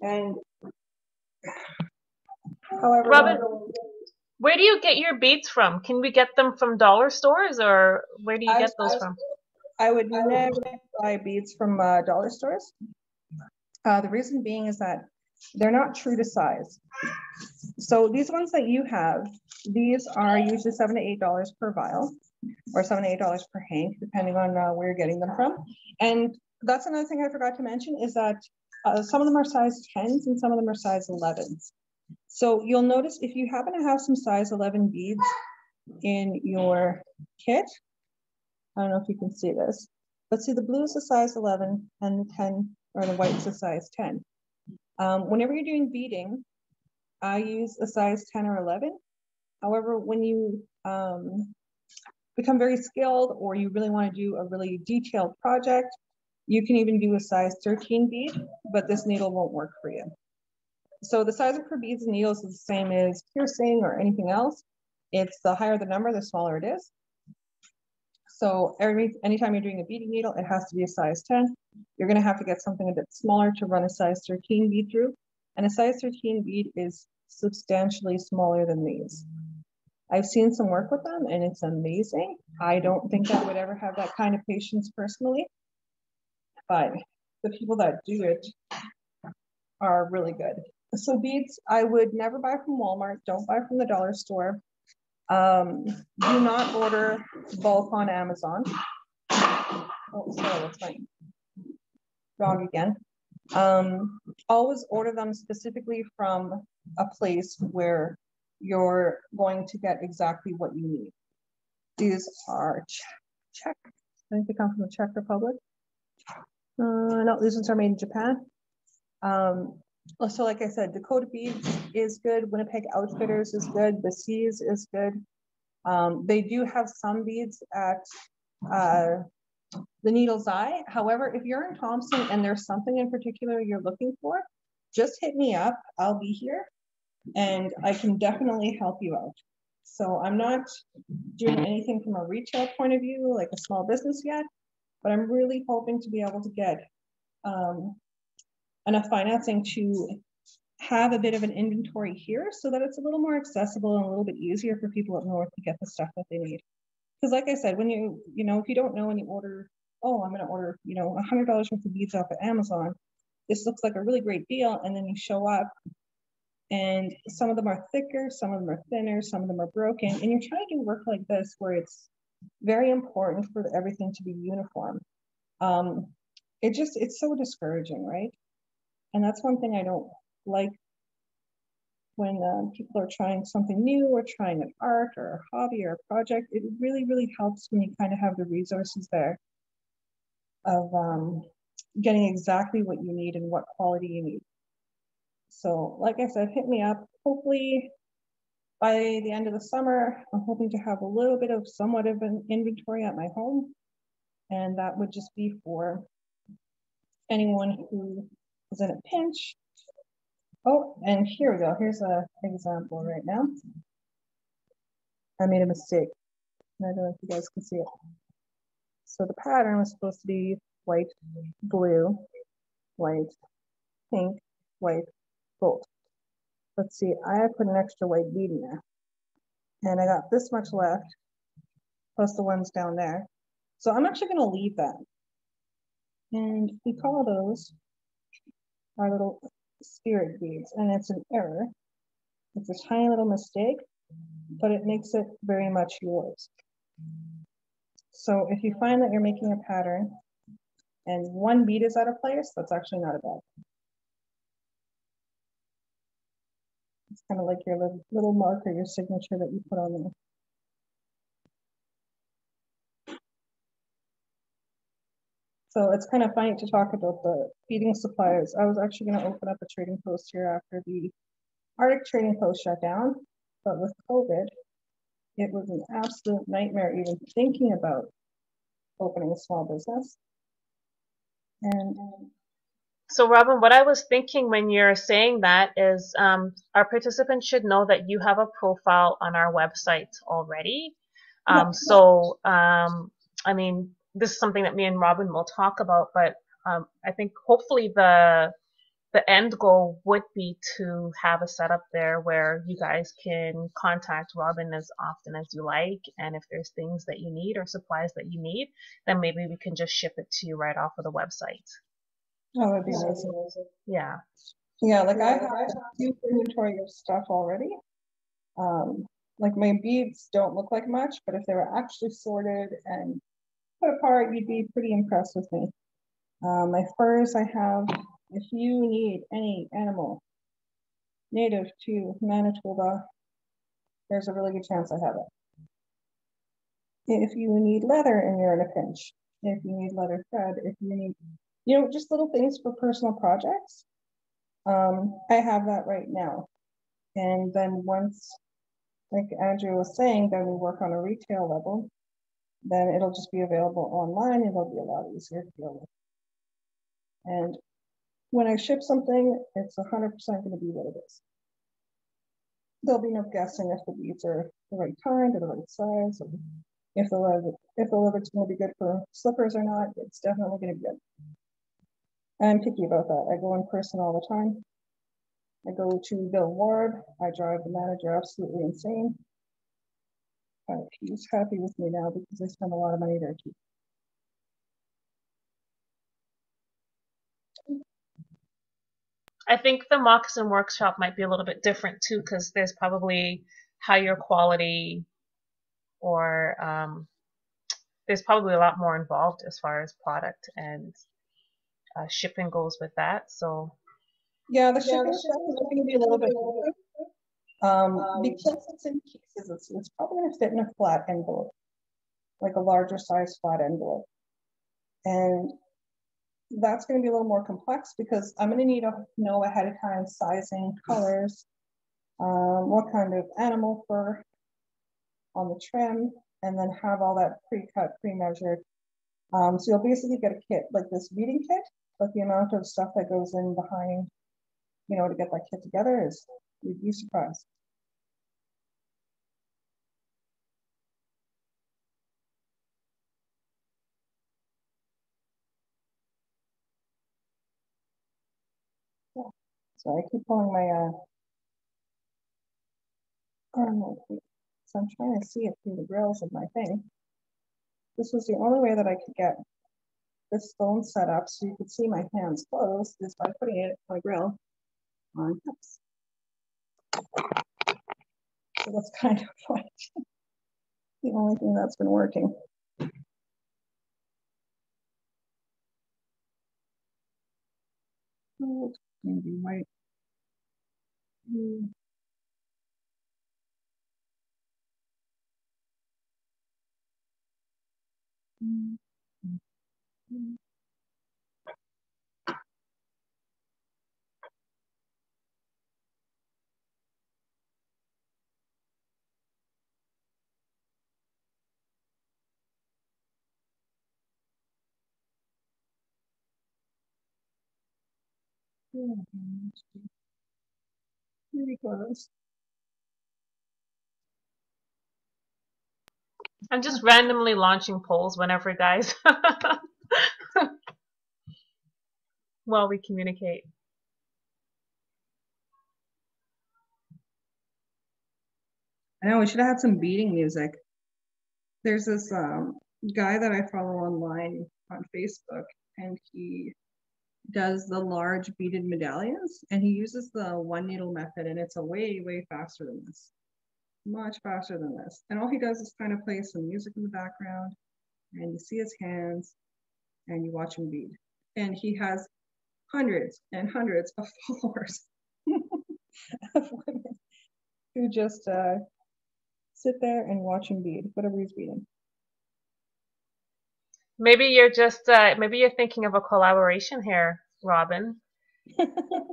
And however, Robyn, where do you get your beads from? Can we get them from dollar stores or where do you get those from? I would never buy beads from uh, dollar stores. Uh, the reason being is that they're not true to size. So these ones that you have, these are usually seven to eight dollars per vial or seven to eight dollars per hank, depending on uh, where you're getting them from. And that's another thing I forgot to mention is that uh, some of them are size 10s and some of them are size 11s. So you'll notice if you happen to have some size 11 beads in your kit, I don't know if you can see this, but see the blue is a size 11 and the 10 or the white's a size 10. Um, whenever you're doing beading, I use a size 10 or 11. However, when you um, become very skilled or you really want to do a really detailed project, you can even do a size 13 bead, but this needle won't work for you. So the size of her beads and needles is the same as piercing or anything else. It's the higher the number, the smaller it is. So every anytime you're doing a beading needle, it has to be a size 10. You're gonna have to get something a bit smaller to run a size 13 bead through. And a size 13 bead is substantially smaller than these. I've seen some work with them and it's amazing. I don't think I would ever have that kind of patience personally, but the people that do it are really good. So beads, I would never buy from Walmart. Don't buy from the dollar store. Um, do not order bulk on Amazon. Oh, sorry, that's my dog again. Um, always order them specifically from a place where you're going to get exactly what you need. These are Czech. I think they come from the Czech Republic. Uh, no, these ones are made in Japan. Um, so like I said, Dakota Beads is good. Winnipeg Outfitters is good. The Seas is good. Um, they do have some beads at uh, the Needle's Eye. However, if you're in Thompson and there's something in particular you're looking for, just hit me up. I'll be here and I can definitely help you out. So I'm not doing anything from a retail point of view, like a small business yet, but I'm really hoping to be able to get um, enough financing to have a bit of an inventory here so that it's a little more accessible and a little bit easier for people up north to get the stuff that they need. Because like I said, when you, you know, if you don't know and you order, oh, I'm going to order, you know, a $100 worth of beads off of Amazon, this looks like a really great deal. And then you show up and some of them are thicker, some of them are thinner, some of them are broken. And you're trying to do work like this where it's very important for everything to be uniform. Um, it just, it's so discouraging, right? And that's one thing I don't like when um, people are trying something new or trying an art or a hobby or a project, it really, really helps when you kind of have the resources there of um, getting exactly what you need and what quality you need. So like I said, hit me up. Hopefully by the end of the summer, I'm hoping to have a little bit of somewhat of an inventory at my home. And that would just be for anyone who is in a pinch. Oh, and here we go. Here's an example right now. I made a mistake. I don't know if you guys can see it. So the pattern was supposed to be white, blue, white, pink, white, gold. Let's see, I put an extra white bead in there. And I got this much left, plus the ones down there. So I'm actually gonna leave that. And we call those our little spirit beads, and it's an error. It's a tiny little mistake, but it makes it very much yours. So if you find that you're making a pattern and one bead is out of place, that's actually not a bad thing. It's kind of like your little, marker, your signature that you put on there. So it's kind of funny to talk about the feeding suppliers. I was actually going to open up a trading post here after the Arctic trading post shut down, but with COVID, it was an absolute nightmare even thinking about opening a small business. And so, Robyn, what I was thinking when you're saying that is um, our participants should know that you have a profile on our website already. Um, so, um, I mean, this is something that me and Robyn will talk about, but um, I think hopefully the the end goal would be to have a setup there where you guys can contact Robyn as often as you like. And if there's things that you need or supplies that you need, then maybe we can just ship it to you right off of the website. Oh, that'd be amazing. Yeah. Yeah, like I have a huge inventory of stuff already. Um, like my beads don't look like much, but if they were actually sorted and put apart, you'd be pretty impressed with me. Um, my furs, I have if you need any animal native to Manitoba, there's a really good chance I have it. If you need leather and you're in a pinch, if you need leather thread, if you need, you know, just little things for personal projects, um, I have that right now. And then once, like Andrew was saying, then we work on a retail level, then it'll just be available online. It'll be a lot easier to deal with. And when I ship something, it's 100% going to be what it is. There'll be no guessing if the beads are the right kind or the right size, or if the leather, if the leather's going to be good for slippers or not. It's definitely going to be good. I'm picky about that. I go in person all the time. I go to Bill Ward. I drive the manager absolutely insane. He's happy with me now because I spend a lot of money there too. I think the moccasin workshop might be a little bit different too, because there's probably higher quality or um, there's probably a lot more involved as far as product and uh, shipping goes with that. So yeah, the shipping is going to be a little bit um, um, because it's in pieces. It's, it's probably going to fit in a flat envelope, like a larger size flat envelope. And that's going to be a little more complex because I'm going to need to know ahead of time sizing, colors, um, what kind of animal fur on the trim, and then have all that pre-cut, pre-measured. Um, so you'll basically get a kit like this beading kit, but the amount of stuff that goes in behind, you know, to get that kit together is, you'd be surprised. So I keep pulling my uh, arm So I'm trying to see it through the grills of my thing. This was the only way that I could get this stone set up so you could see my hands closed is by putting it on a grill on hips. So that's kind of like the only thing that's been working. Maybe white. Mm. Mm. Mm. Close. I'm just randomly launching polls whenever, guys, while we communicate. I know we should have had some beating music. There's this um, guy that I follow online on Facebook, and he does the large beaded medallions, and he uses the one needle method, and it's a way, way faster than this much faster than this. And all he does is kind of play some music in the background and you see his hands and you watch him bead. And he has hundreds and hundreds of followers of women who just uh, sit there and watch him bead, whatever he's beading. Maybe you're just, uh, maybe you're thinking of a collaboration here, Robyn.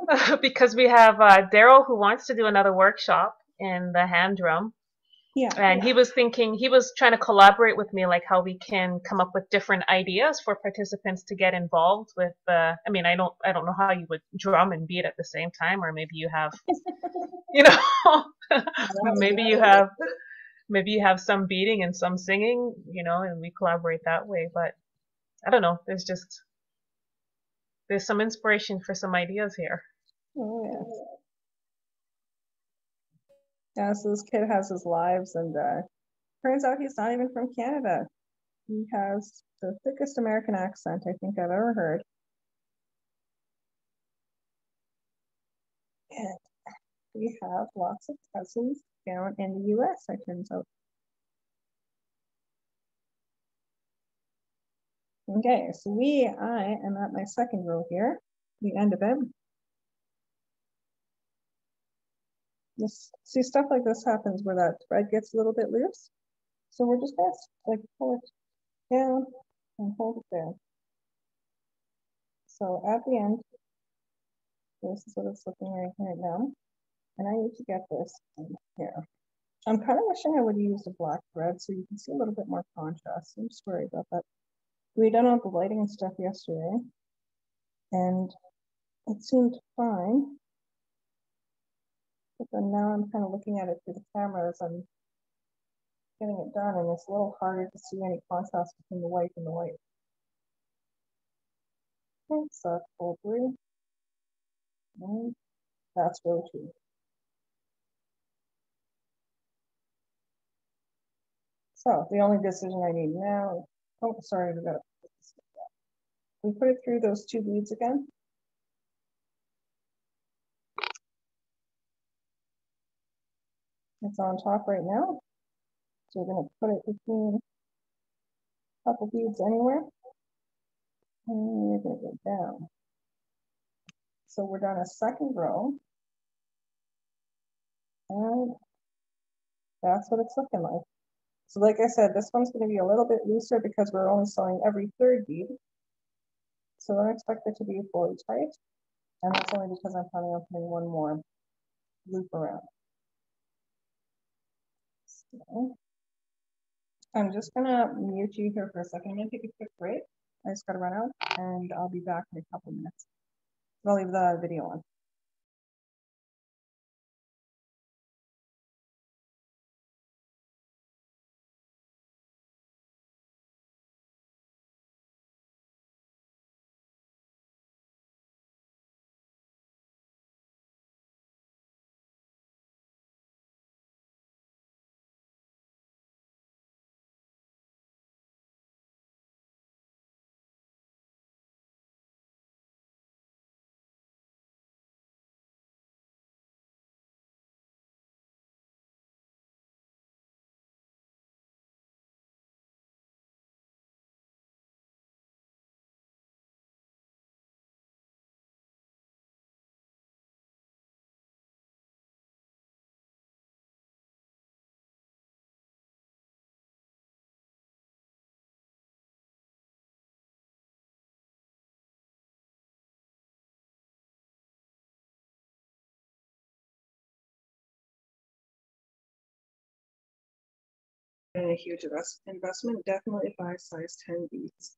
because we have uh, Daryl who wants to do another workshop in the hand drum. Yeah. And yeah. he was thinking, he was trying to collaborate with me, like how we can come up with different ideas for participants to get involved with. Uh, I mean, I don't, I don't know how you would drum and beat at the same time, or maybe you have, you know, maybe you have, maybe you have some beating and some singing, you know, and we collaborate that way. But I don't know. There's just, there's some inspiration for some ideas here. Oh yeah. Yeah, so this kid has his lives, and uh, turns out he's not even from Canada. He has the thickest American accent I think I've ever heard. And we have lots of cousins down in the US, it turns out. Okay, so we, I am at my second row here, the end of it. See, stuff like this happens where that thread gets a little bit loose. So we're just to like pull it down and hold it there. So at the end, this is what it's looking like right now. And I need to get this in here. I'm kind of wishing I would have used a black thread so you can see a little bit more contrast. I'm sorry about that. We done all the lighting and stuff yesterday, and it seemed fine. But then now I'm kind of looking at it through the camera as I'm getting it done, and it's a little harder to see any contrast between the white and the white. A full blue. And that's row mm-hmm. two. So the only decision I need now, oh, sorry, we got we put it through those two beads again. It's on top right now. So we're going to put it between a couple beads anywhere. And we're to go down. So we're done a second row. And that's what it's looking like. So like I said, this one's going to be a little bit looser because we're only sewing every third bead. So don't expect it to be fully tight. And that's only because I'm planning on putting one more loop around. So I'm just gonna mute you here for a second. I'm gonna take a quick break. I just gotta run out and I'll be back in a couple minutes. I'll leave the video on. In a huge invest- investment, definitely buy size 10 beads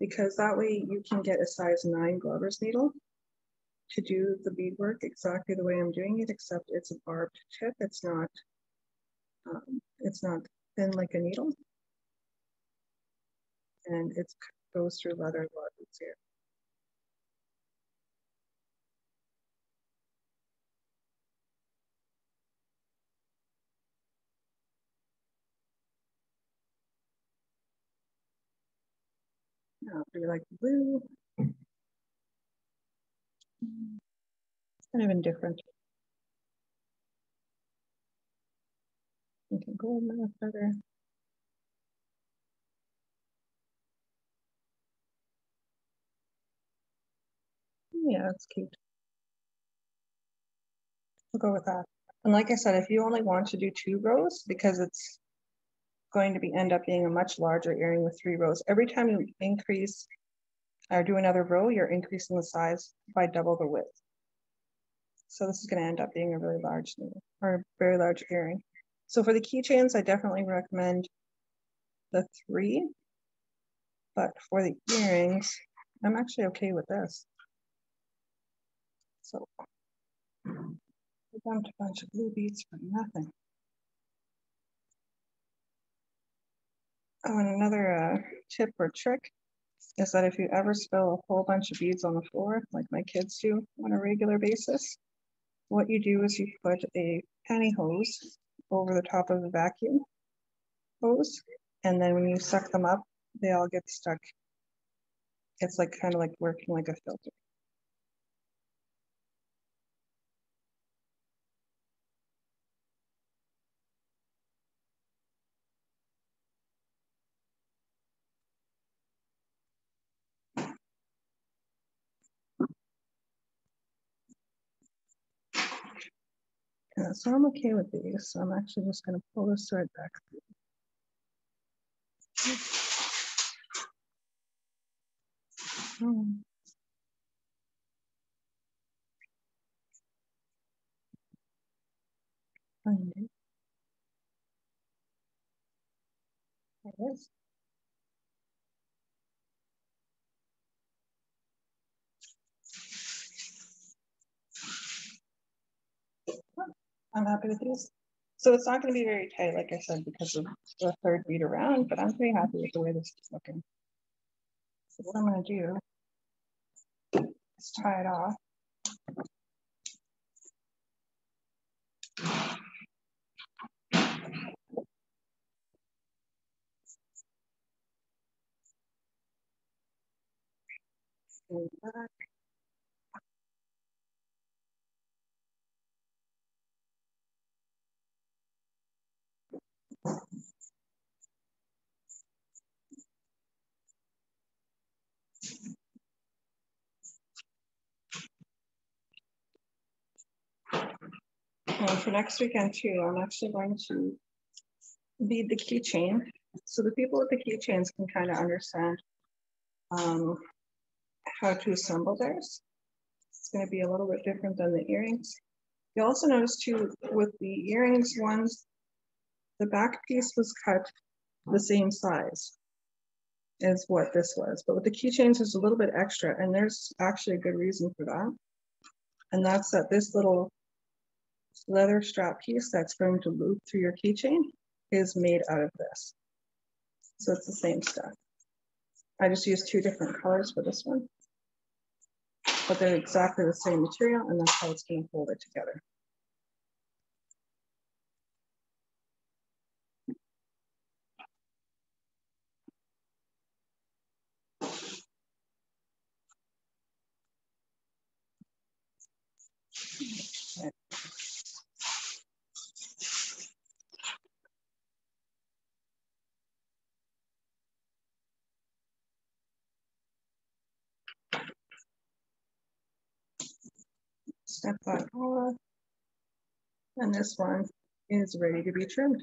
because that way you can get a size 9 Glover's needle to do the beadwork exactly the way I'm doing it, except it's a barbed tip. It's not, um, it's not thin like a needle. And it goes through leather a lot Now, do you like blue? It's kind of indifferent. You can go a little. Yeah, that's cute. We'll go with that. And like I said, if you only want to do two rows, because it's going to be end up being a much larger earring with three rows, every time you increase or do another row, you're increasing the size by double the width. So this is going to end up being a really large or very large earring. So for the keychains, I definitely recommend the three, but for the earrings, I'm actually okay with this. So I dumped a bunch of blue beads for nothing. Oh, and another uh, tip or trick is that if you ever spill a whole bunch of beads on the floor, like my kids do on a regular basis, what you do is you put a pantyhose over the top of the vacuum hose, and then when you suck them up, they all get stuck. It's like kind of like working like a filter. Yeah, so I'm okay with these. So I'm actually just going to pull this thread back Oh. Find it. There it is. I'm happy with these. So it's not going to be very tight, like I said, because of the third beat around, but I'm pretty happy with the way this is looking. So what I'm going to do is tie it off. And for next weekend too, I'm actually going to bead the keychain. So the people with the keychains can kind of understand um, how to assemble theirs. It's going to be a little bit different than the earrings. You also notice too, with the earrings ones, the back piece was cut the same size as what this was. But with the keychains, there's a little bit extra, and there's actually a good reason for that. And that's that this little leather strap piece that's going to loop through your keychain is made out of this. So it's the same stuff. I just used two different colors for this one, but they're exactly the same material and that's how it's going to hold it together. Step that off. And this one is ready to be trimmed.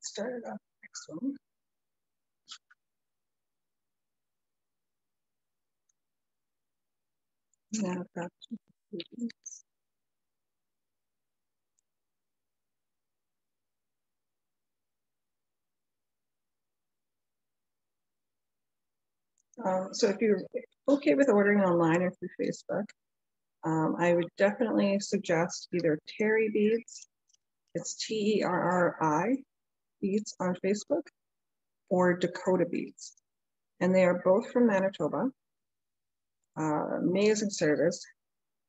Start it off next one. Yeah, gotcha. Um, so if you're okay with ordering online or through Facebook, um, I would definitely suggest either Terri Beads, it's T-E-R-R-I, Beads on Facebook, or Dakota Beads. And they are both from Manitoba. Uh, amazing service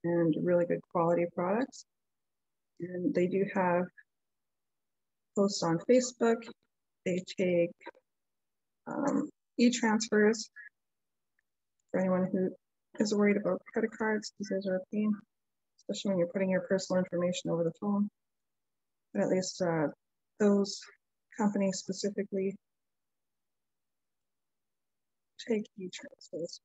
and really good quality products. And they do have posts on Facebook. They take um, e-transfers for anyone who is worried about credit cards because those are a pain, especially when you're putting your personal information over the phone. But at least uh, those companies specifically take e-transfers.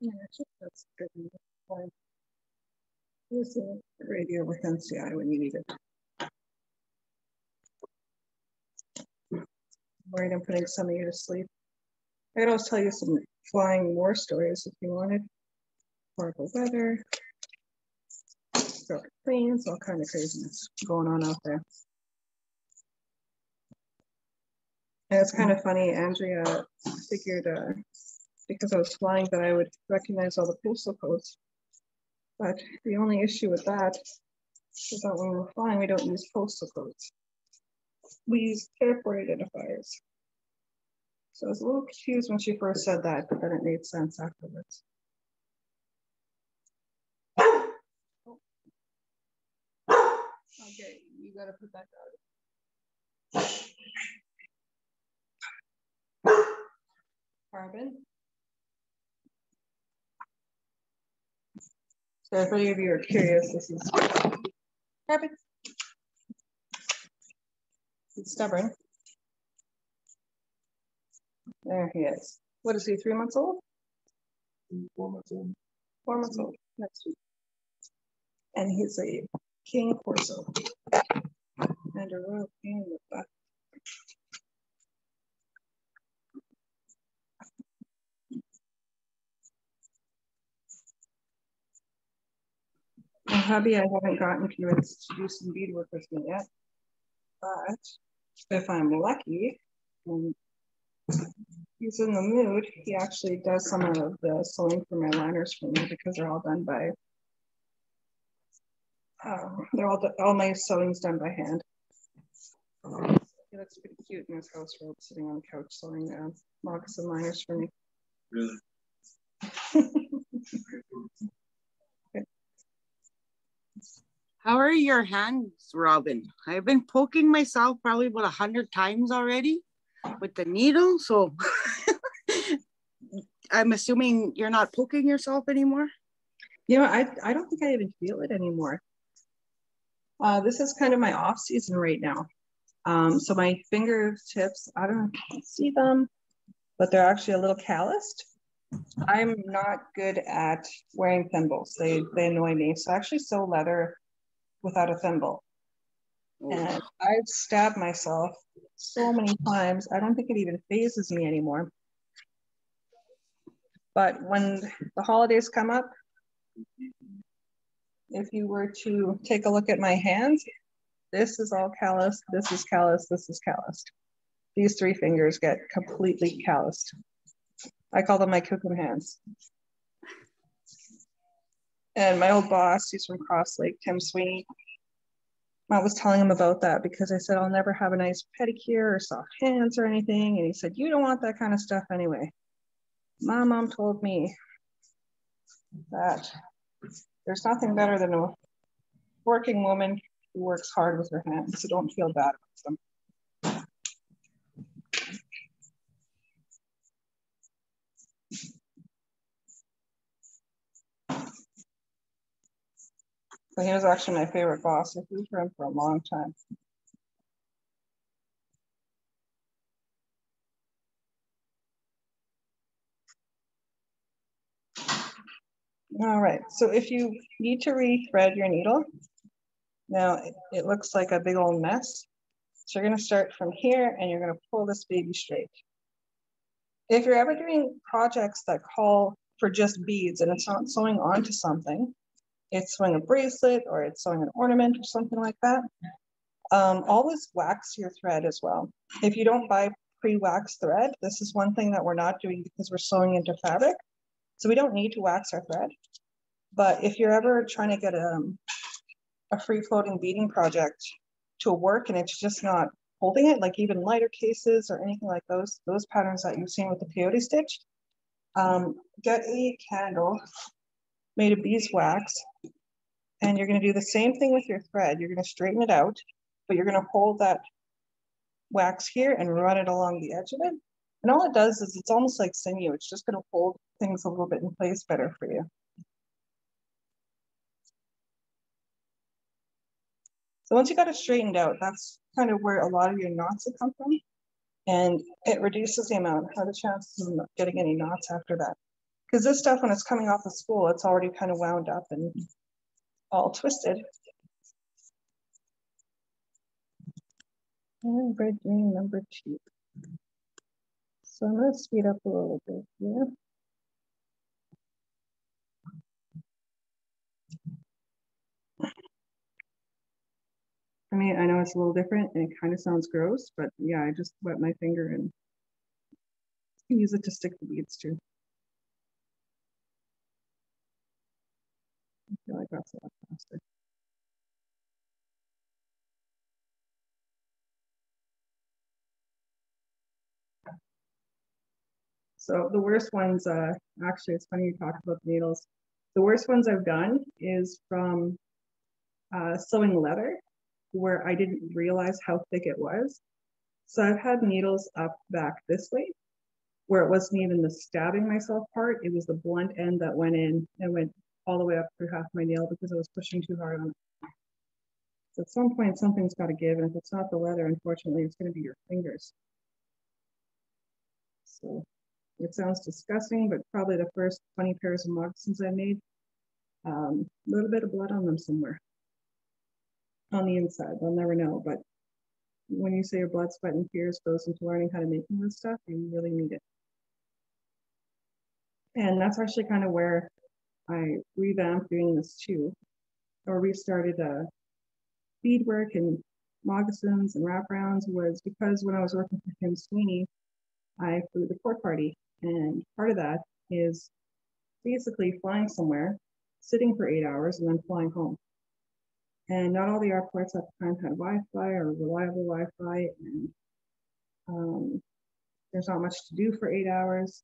Yeah, think that's good. Use the radio with NCI when you need it. Worried I'm putting some of you to sleep. I could always tell you some flying war stories if you wanted. Horrible weather, dark planes, all kind of craziness going on out there. And it's kind of funny, Andrea figured uh, because I was flying that I would recognize all the postal codes. But the only issue with that is that when we're flying, we don't use postal codes. We use airport identifiers. So I was a little confused when she first said that, but then it made sense afterwards. Okay, you gotta put that down. Carbon. So if any of you are curious, this is rabbit. He's stubborn. There he is. What is he, three months old? Four months old. Four months old, next week. And he's a king corso. And a royal king with hubby, I haven't gotten convinced to do some beadwork with me yet. But if I'm lucky, and he's in the mood, he actually does some of the sewing for my liners for me because they're all done by, um, they're all, all my sewing's done by hand. He looks pretty cute in his house robe sitting on the couch sewing uh, moccasin liners for me. Really? How are your hands, Robyn? I've been poking myself probably about a hundred times already with the needle. So I'm assuming you're not poking yourself anymore. You know, I, I don't think I even feel it anymore. Uh, this is kind of my off season right now. Um, so my fingertips, I don't see them, but they're actually a little calloused. I'm not good at wearing thimbles. They, they annoy me. So I actually sew leather without a thimble. And I've stabbed myself so many times. I don't think it even phases me anymore. But when the holidays come up, if you were to take a look at my hands, this is all calloused, this is calloused, this is calloused. These three fingers get completely calloused. I call them my cooking hands. And my old boss, he's from Cross Lake, Tim Sweeney. I was telling him about that because I said, I'll never have a nice pedicure or soft hands or anything. And he said, You don't want that kind of stuff anyway. My mom told me that there's nothing better than a working woman who works hard with her hands. So don't feel bad about them. So he was actually my favorite boss. I flew for him for a long time. All right, so if you need to rethread your needle, now it, it looks like a big old mess. So you're gonna start from here and you're gonna pull this baby straight. If you're ever doing projects that call for just beads and it's not sewing onto something, it's sewing a bracelet or it's sewing an ornament or something like that, um, always wax your thread as well. If you don't buy pre-waxed thread, this is one thing that we're not doing because we're sewing into fabric. So we don't need to wax our thread. But if you're ever trying to get a, a free floating beading project to work and it's just not holding it, like even lighter cases or anything like those, those patterns that you've seen with the peyote stitch, um, get a candle made of beeswax and you're gonna do the same thing with your thread. You're gonna straighten it out, but you're gonna hold that wax here and run it along the edge of it. And all it does is it's almost like sinew. It's just gonna hold things a little bit in place better for you. So once you got it straightened out, that's kind of where a lot of your knots will come from. And it reduces the amount, of the chances of getting any knots after that. Because this stuff, when it's coming off the spool, it's already kind of wound up and all twisted. And we're number two. So I'm to speed up a little bit here. I mean, I know it's a little different and it kind of sounds gross, but yeah, I just wet my finger and use it to stick the beads to. Feel like that's a lot faster. So the worst ones, uh, actually, it's funny you talk about the needles. The worst ones I've done is from uh, sewing leather, where I didn't realize how thick it was. So I've had needles up back this way, where it wasn't even the stabbing myself part, it was the blunt end that went in and went all the way up through half my nail because I was pushing too hard on it. So at some point, something's got to give, and if it's not the leather, unfortunately, it's going to be your fingers. So it sounds disgusting, but probably the first 20 pairs of moccasins I made, a um, little bit of blood on them somewhere. On the inside, they'll never know. But when you say your blood, sweat, and tears goes into learning how to make this stuff, you really need it. And that's actually kind of where I revamped doing this too, or restarted uh, beadwork and moccasins and wraparounds was because when I was working for Tim Sweeney, I flew the court party and part of that is basically flying somewhere, sitting for eight hours, and then flying home. And not all the airports at the time had Wi-Fi or reliable Wi-Fi, and um, there's not much to do for eight hours.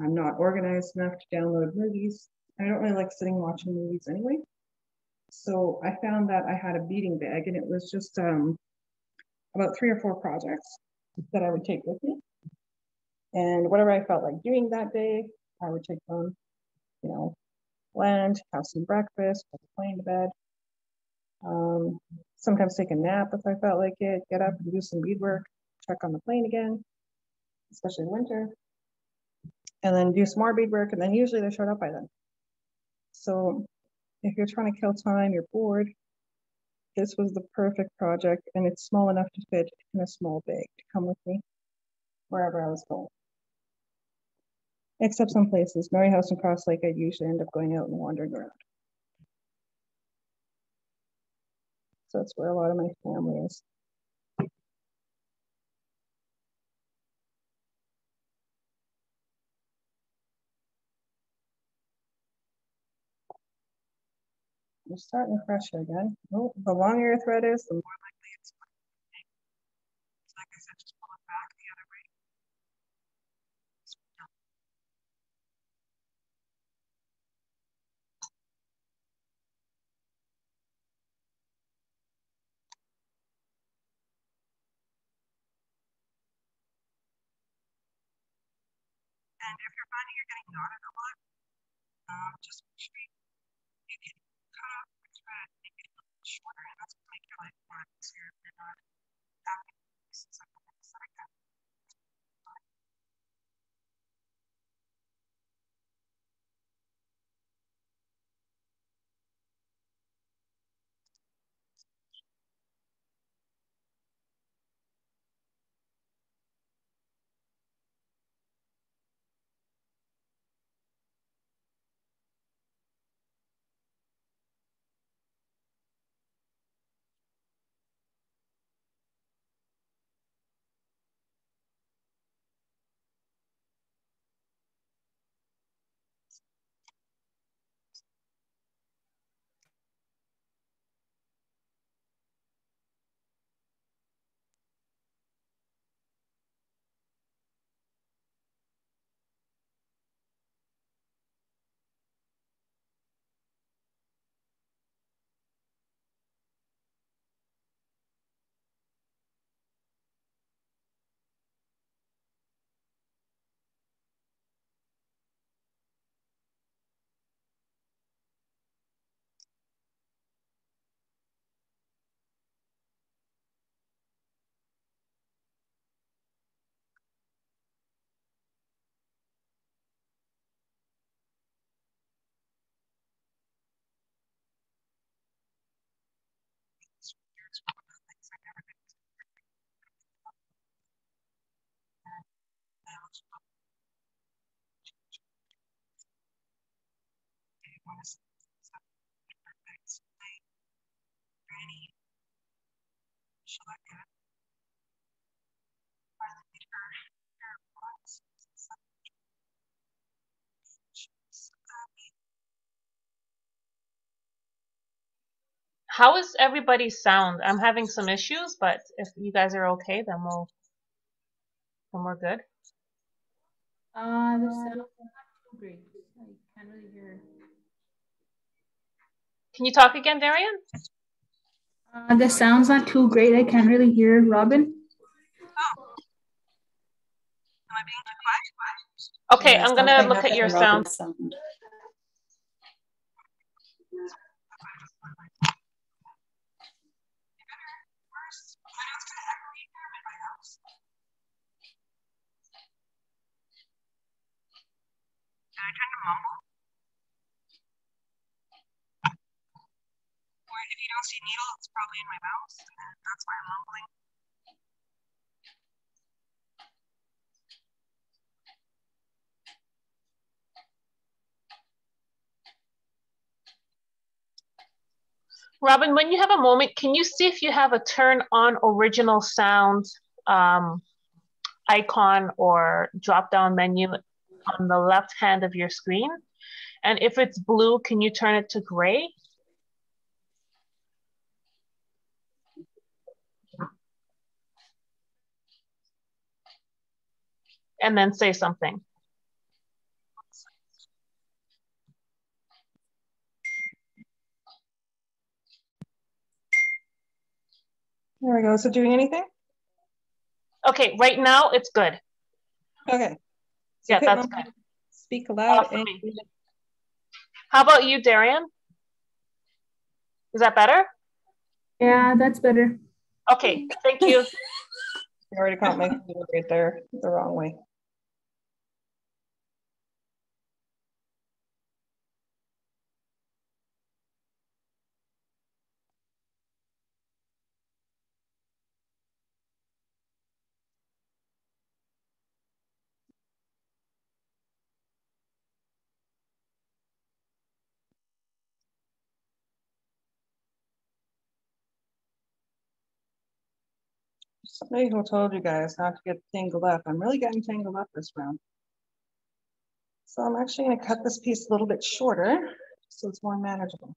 I'm not organized enough to download movies. I don't really like sitting watching movies anyway. So I found that I had a beading bag, and it was just um, about three or four projects that I would take with me. And whatever I felt like doing that day, I would take them, you know, land, have some breakfast, put the plane to bed. Um, sometimes take a nap if I felt like it, get up and do some beadwork, check on the plane again, especially in winter. And then do some more beadwork, and then usually they showed up by then. So if you're trying to kill time, you're bored, this was the perfect project, and it's small enough to fit in a small bag to come with me wherever I was going except some places. Norway House and Cross Lake, I'd usually end up going out and wandering around. So that's where a lot of my family is. You're starting fresh again. Oh, the longer your thread is, the more likely it's going to be. like I said, just pull it back the other way. And if you're finding you're getting knotted a lot, um, just make sure you can cut off much fat, make it a little shorter, and that's going make your life more easier if you're not having pieces of things like that. How is everybody's sound? I'm having some issues, but if you guys are okay, then we'll then we're good. Uh, the sound not too great. I can't really hear. Can you talk again, Darian? Uh, the sound's not too great. I can't really hear Robyn. Okay, Yeah, I'm gonna look at your to sound. Robyn's sound. If you don't see needle, it's probably in my mouth, and that's why I'm mumbling. Robyn, when you have a moment, can you see if you have a turn on original sound um, icon or drop down menu on the left hand of your screen? And if it's blue, can you turn it to gray? And then say something. There we go. So doing anything? Okay, right now it's good. Okay. So Yeah, that's number- good. Speak loud. Awesome. and- How about you, Darian? Is that better? Yeah, that's better. Okay, thank you. I already caught my finger right there the wrong way. Somebody who told you guys not to get tangled up. I'm really getting tangled up this round. So I'm actually gonna cut this piece a little bit shorter so it's more manageable.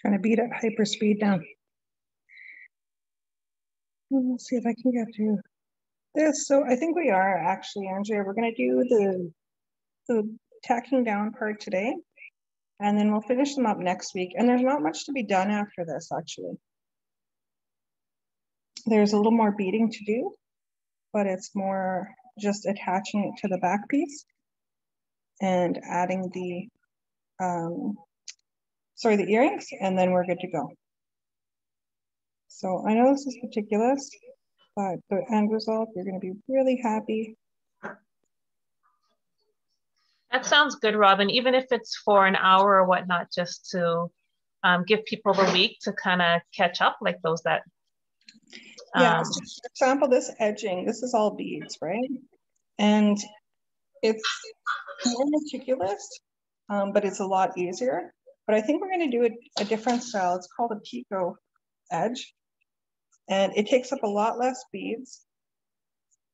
Trying to beat up hyperspeed now. Let's see if I can get to this. So I think we are actually, Andrea, we're gonna do the, the tacking down part today. And then we'll finish them up next week. And there's not much to be done after this, actually. There's a little more beading to do, but it's more just attaching it to the back piece and adding the, um, sorry, the earrings, and then we're good to go. So I know this is meticulous, but the end result, you're gonna be really happy. That sounds good, Robyn. Even if it's for an hour or whatnot, just to um, give people the week to kind of catch up, like those that. Um, yeah. So for example, this edging, this is all beads, right? And it's more meticulous, um, but it's a lot easier. But I think we're going to do a, a different style. It's called a picot edge, and it takes up a lot less beads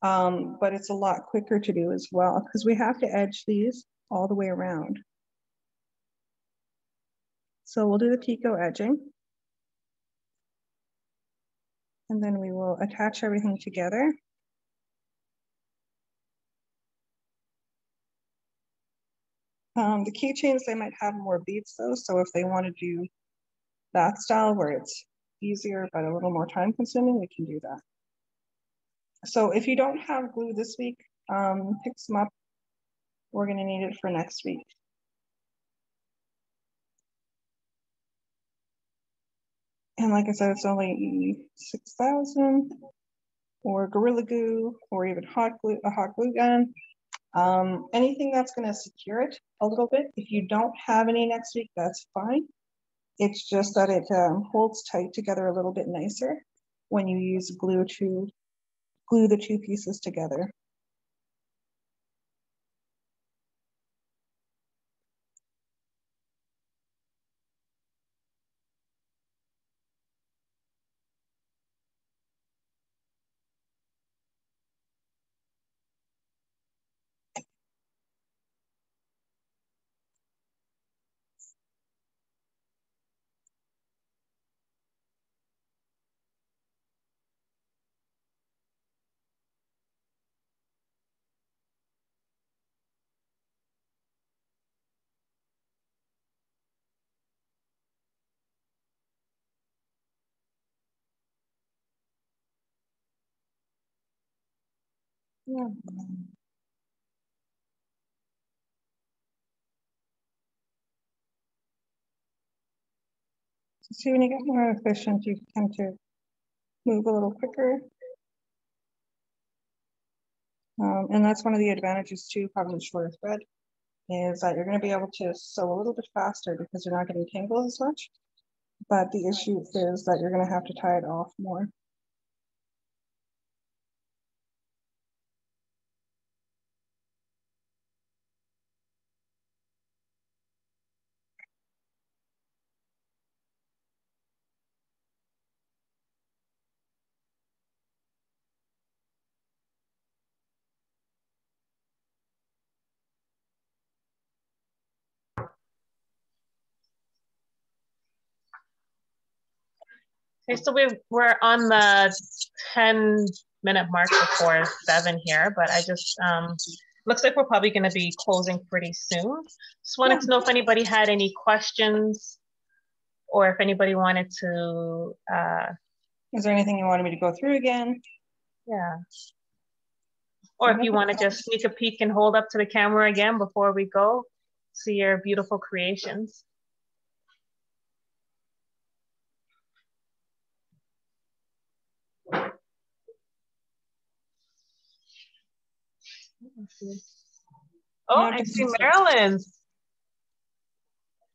um, but it's a lot quicker to do as well because we have to edge these all the way around. So we'll do the picot edging. And then we will attach everything together. Um, the keychains, they might have more beads though. So if they want to do that style where it's easier but a little more time consuming, we can do that. So if you don't have glue this week, um, pick some up. We're gonna need it for next week. And like I said, it's only 6,000 or Gorilla Glue or even hot glue, a hot glue gun. Um, anything that's gonna secure it a little bit. If you don't have any next week, that's fine. It's just that it um, holds tight together a little bit nicer when you use glue to glue the two pieces together. Yeah. So see, when you get more efficient, you tend to move a little quicker. Um, and that's one of the advantages too, having the shorter thread, is that you're going to be able to sew a little bit faster because you're not getting tangled as much. But the issue is that you're going to have to tie it off more. Okay, so we, we're on the 10 minute mark before seven here, but I just, um, looks like we're probably gonna be closing pretty soon. Just wanted to know if anybody had any questions or if anybody wanted to, uh, Is there anything you wanted me to go through again? yeah. Or if you want to just sneak a peek and hold up to the camera again before we go, see your beautiful creations. Oh, I see Marilyn's.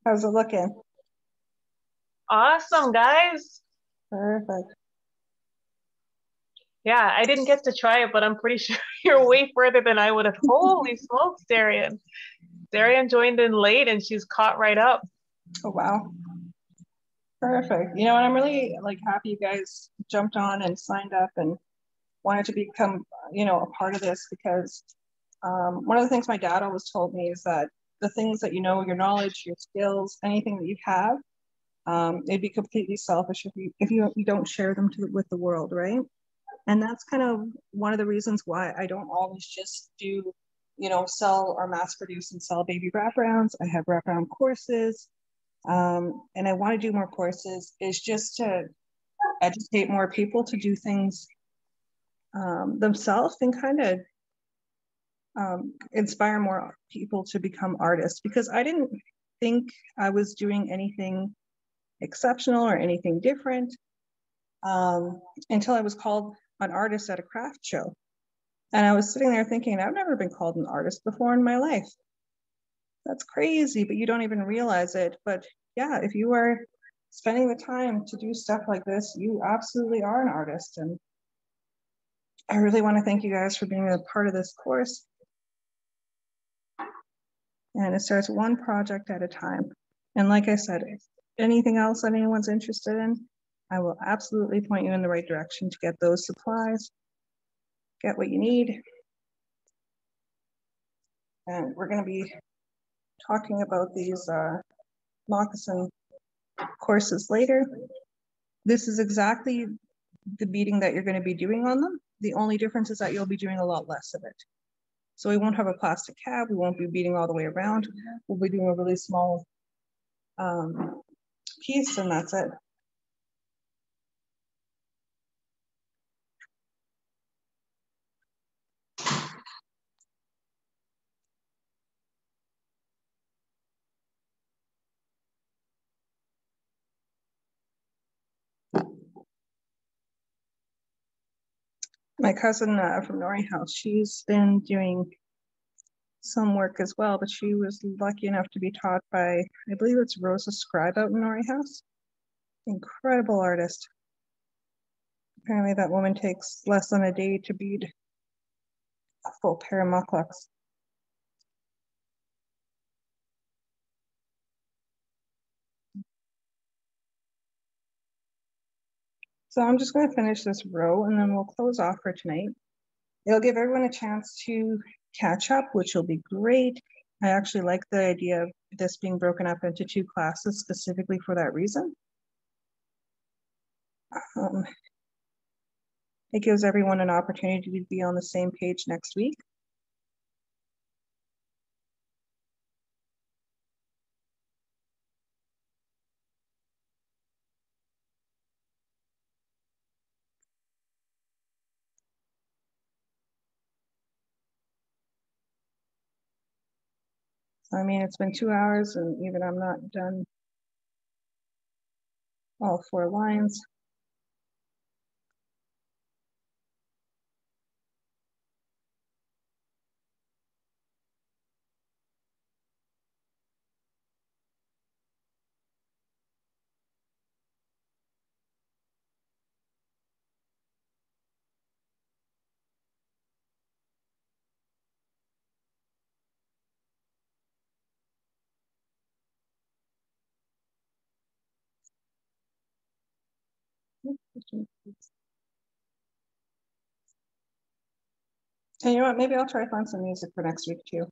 How's it looking? Awesome, guys. Perfect. Yeah, I didn't get to try it, but I'm pretty sure you're way further than I would have. Holy smokes, Darian. Darian joined in late and she's caught right up. Oh, wow. Perfect. You know, and I'm really like happy you guys jumped on and signed up and wanted to become, you know, a part of this because um, one of the things my dad always told me is that the things that you know, your knowledge, your skills, anything that you have, um, it'd be completely selfish if you if you, you don't share them to, with the world, right? And that's kind of one of the reasons why I don't always just do, you know, sell or mass produce and sell baby wraparounds. I have wraparound courses, um, and I want to do more courses. Is just to educate more people to do things um, themselves and kind of um, inspire more people to become artists because I didn't think I was doing anything exceptional or anything different um, until I was called an artist at a craft show. And I was sitting there thinking, I've never been called an artist before in my life. That's crazy, but you don't even realize it. But yeah, if you are spending the time to do stuff like this, you absolutely are an artist. And I really want to thank you guys for being a part of this course. And it starts one project at a time. And like I said, if anything else that anyone's interested in, I will absolutely point you in the right direction to get those supplies, get what you need. And we're going to be talking about these uh, moccasin courses later. This is exactly the beading that you're going to be doing on them. The only difference is that you'll be doing a lot less of it. So we won't have a plastic cab. We won't be beading all the way around. We'll be doing a really small um, piece and that's it. My cousin uh, from Norway House, she's been doing some work as well, but she was lucky enough to be taught by, I believe it's Rosa Scribe out in Norway House. Incredible artist. Apparently that woman takes less than a day to bead a full pair of mukluks. So I'm just going to finish this row and then we'll close off for tonight. It'll give everyone a chance to catch up, which will be great. I actually like the idea of this being broken up into two classes specifically for that reason. Um, it gives everyone an opportunity to be on the same page next week. I mean, it's been two hours and even I'm not done all four lines. And you know what? Maybe I'll try to find some music for next week too.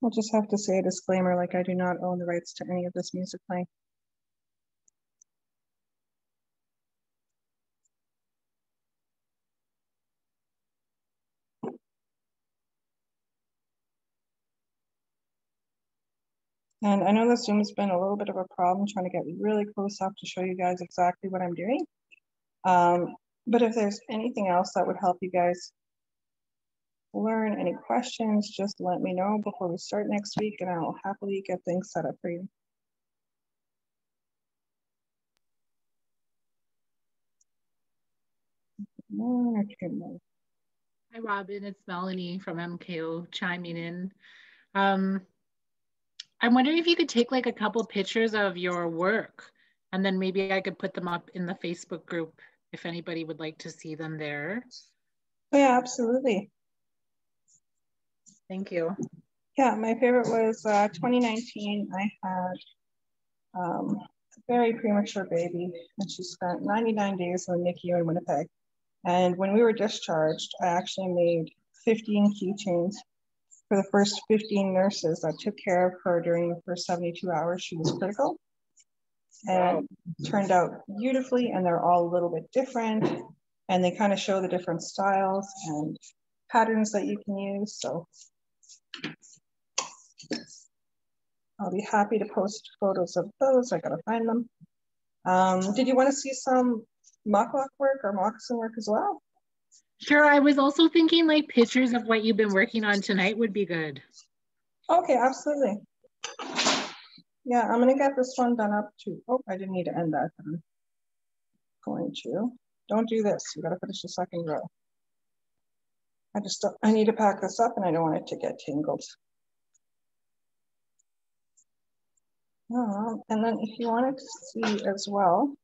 We'll just have to say a disclaimer like I do not own the rights to any of this music playing. And I know the Zoom has been a little bit of a problem trying to get really close up to show you guys exactly what I'm doing. Um, but if there's anything else that would help you guys learn any questions, just let me know before we start next week and I'll happily get things set up for you. Hi, Robyn. It's Melanie from MKO chiming in. Um, I'm wondering if you could take like a couple pictures of your work and then maybe I could put them up in the Facebook group if anybody would like to see them there. Yeah, absolutely. Thank you. Yeah, my favorite was uh, 2019. I had um, a very premature baby and she spent 99 days in NICU in Winnipeg. And when we were discharged, I actually made 15 keychains for the first 15 nurses that took care of her during the first 72 hours she was critical. And turned out beautifully, and they're all a little bit different. And they kind of show the different styles and patterns that you can use. So I'll be happy to post photos of those. I gotta find them. Um, did you want to see some mukluk work or moccasin work as well? Sure. I was also thinking like pictures of what you've been working on tonight would be good. Okay, absolutely. Yeah, I'm gonna get this one done up too. Oh, I didn't need to end that. I'm going to. Don't do this. You gotta finish the second row. I just, I need to pack this up and I don't want it to get tangled. Um, and then if you wanted to see as well,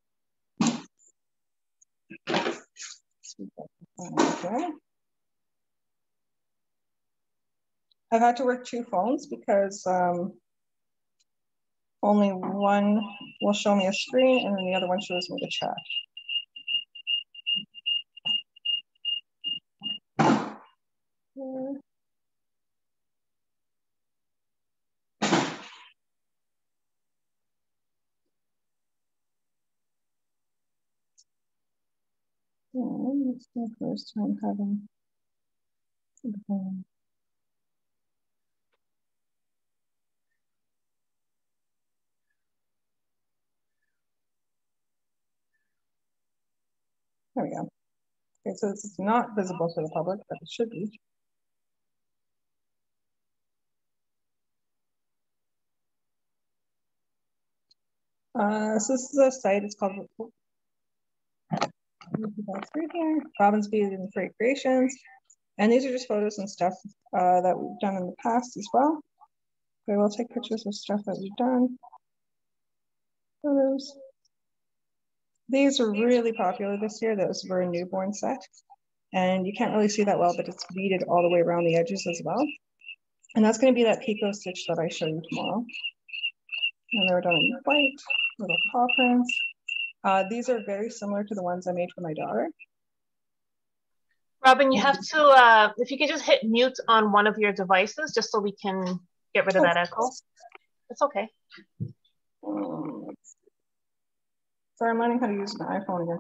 Okay. I've had to work two phones because um, only one will show me a screen and then the other one shows me the chat. Oh, it's my first time having There we go. Okay, so it's not visible to the public, but it should be. Uh, so this is a site, it's called here. Robyn's Beauty and Free Creations. And these are just photos and stuff uh, that we've done in the past as well. We will take pictures of stuff that we've done. Photos. These are really popular this year. Those were a newborn set. And you can't really see that well, but it's beaded all the way around the edges as well. And that's going to be that picot stitch that I show you tomorrow. And they were done in white, little paw prints. Uh, these are very similar to the ones I made for my daughter. Robyn, you have to, uh, if you could just hit mute on one of your devices just so we can get rid of that echo. It's okay. Sorry, I'm learning how to use my iPhone again.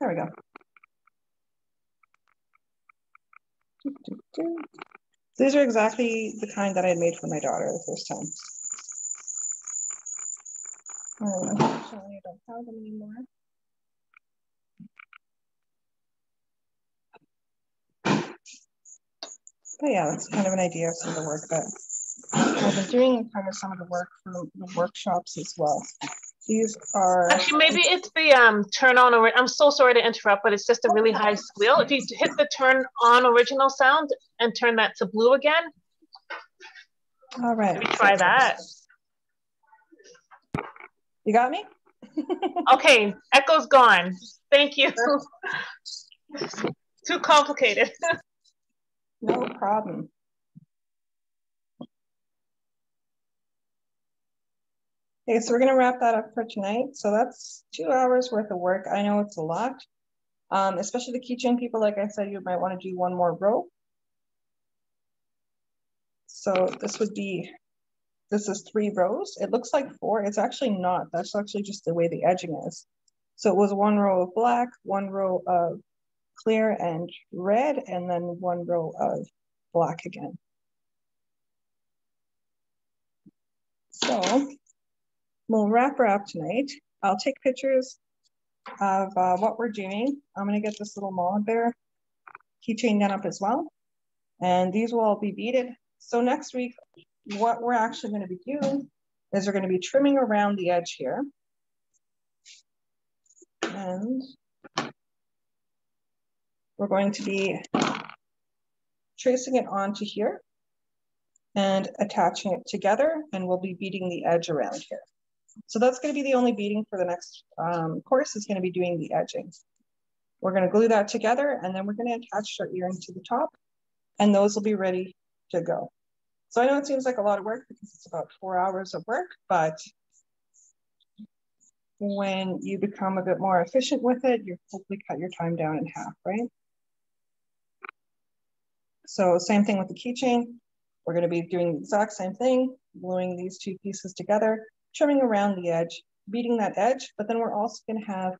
There we go. These are exactly the kind that I had made for my daughter the first time. And unfortunately, I don't have them anymore. But yeah, that's kind of an idea of some of the work that I've been doing, kind of some of the work from the workshops as well. These are actually maybe it's the um, turn on. Or- I'm so sorry to interrupt, but it's just a really high squeal. If you hit the turn on original sound and turn that to blue again. All right. Maybe try that. You got me? okay, echo's gone. Thank you. Too complicated. no problem. Okay, so we're gonna wrap that up for tonight. So that's two hours worth of work. I know it's a lot, um, especially the keychain people. Like I said, you might wanna do one more row. So this would be, this is three rows. It looks like four. It's actually not. That's actually just the way the edging is. So it was one row of black, one row of clear and red, and then one row of black again. So we'll wrap her up tonight. I'll take pictures of uh, what we're doing. I'm gonna get this little mauve bear keychain done up as well. And these will all be beaded. So next week, what we're actually gonna be doing is we're gonna be trimming around the edge here. And we're going to be tracing it onto here and attaching it together and we'll be beading the edge around here. So that's gonna be the only beading for the next um, course is gonna be doing the edging. We're gonna glue that together and then we're gonna attach our earring to the top and those will be ready to go. So I know it seems like a lot of work because it's about four hours of work, but when you become a bit more efficient with it, you hopefully cut your time down in half, right? So same thing with the keychain. We're gonna be doing the exact same thing, gluing these two pieces together, trimming around the edge, beading that edge, but then we're also gonna have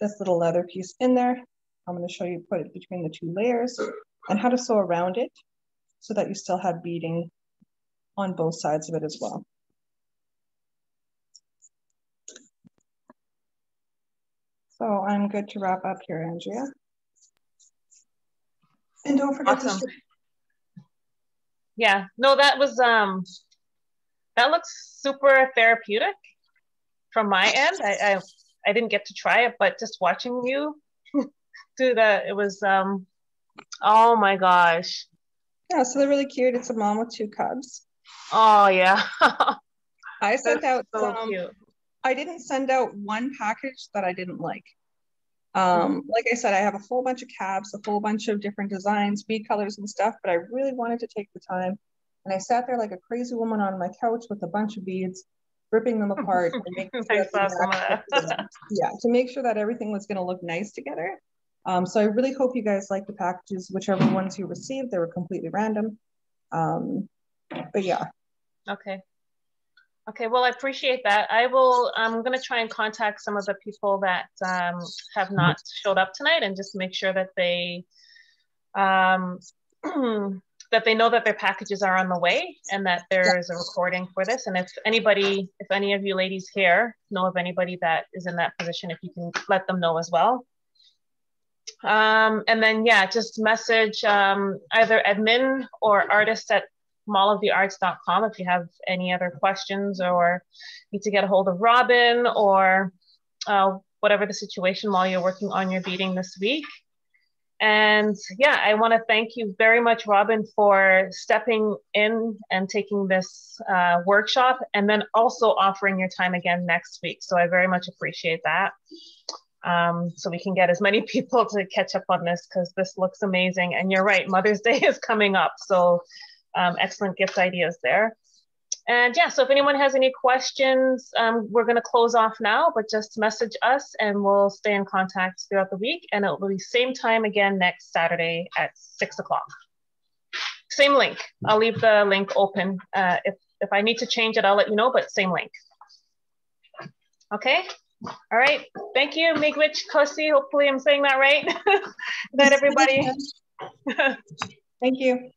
this little leather piece in there. I'm gonna show you put it between the two layers and how to sew around it so that you still have beading on both sides of it as well. So I'm good to wrap up here, Andrea. And don't forget awesome. to yeah no that was um that looks super therapeutic from my end. I, I i didn't get to try it but just watching you do that it was um oh my gosh. Yeah so they're really cute. It's a mom with two cubs. Oh yeah. I sent That's out so some, cute. i didn't send out one package that i didn't like. Um, like I said, I have a whole bunch of cabs, a whole bunch of different designs, bead colors and stuff, but I really wanted to take the time. And I sat there like a crazy woman on my couch with a bunch of beads, ripping them apart. sure yeah, to make sure that everything was going to look nice together. Um, so I really hope you guys like the packages, whichever ones you received. They were completely random. Um, but yeah. Okay. Okay, well, I appreciate that. I will, I'm going to try and contact some of the people that um, have not showed up tonight and just make sure that they, um, that they know that their packages are on the way and that there is a recording for this. And if anybody, if any of you ladies here know of anybody that is in that position, if you can let them know as well. Um, and then, yeah, just message um, either admin or artist at mallofthearts.com if you have any other questions or need to get a hold of Robyn or uh, whatever the situation while you're working on your beading this week. And yeah, I want to thank you very much, Robyn, for stepping in and taking this uh, workshop and then also offering your time again next week. So I very much appreciate that. Um, so we can get as many people to catch up on this because this looks amazing. And you're right, Mother's Day is coming up. So um, excellent gift ideas there. And yeah, so if anyone has any questions, um, we're going to close off now, but just message us and we'll stay in contact throughout the week. And it will be same time again next Saturday at six o'clock. Same link. I'll leave the link open. Uh, if, if I need to change it, I'll let you know, but same link. Okay. All right. Thank you, Miigwech Kosi. Hopefully I'm saying that right. Night, everybody. Thank you.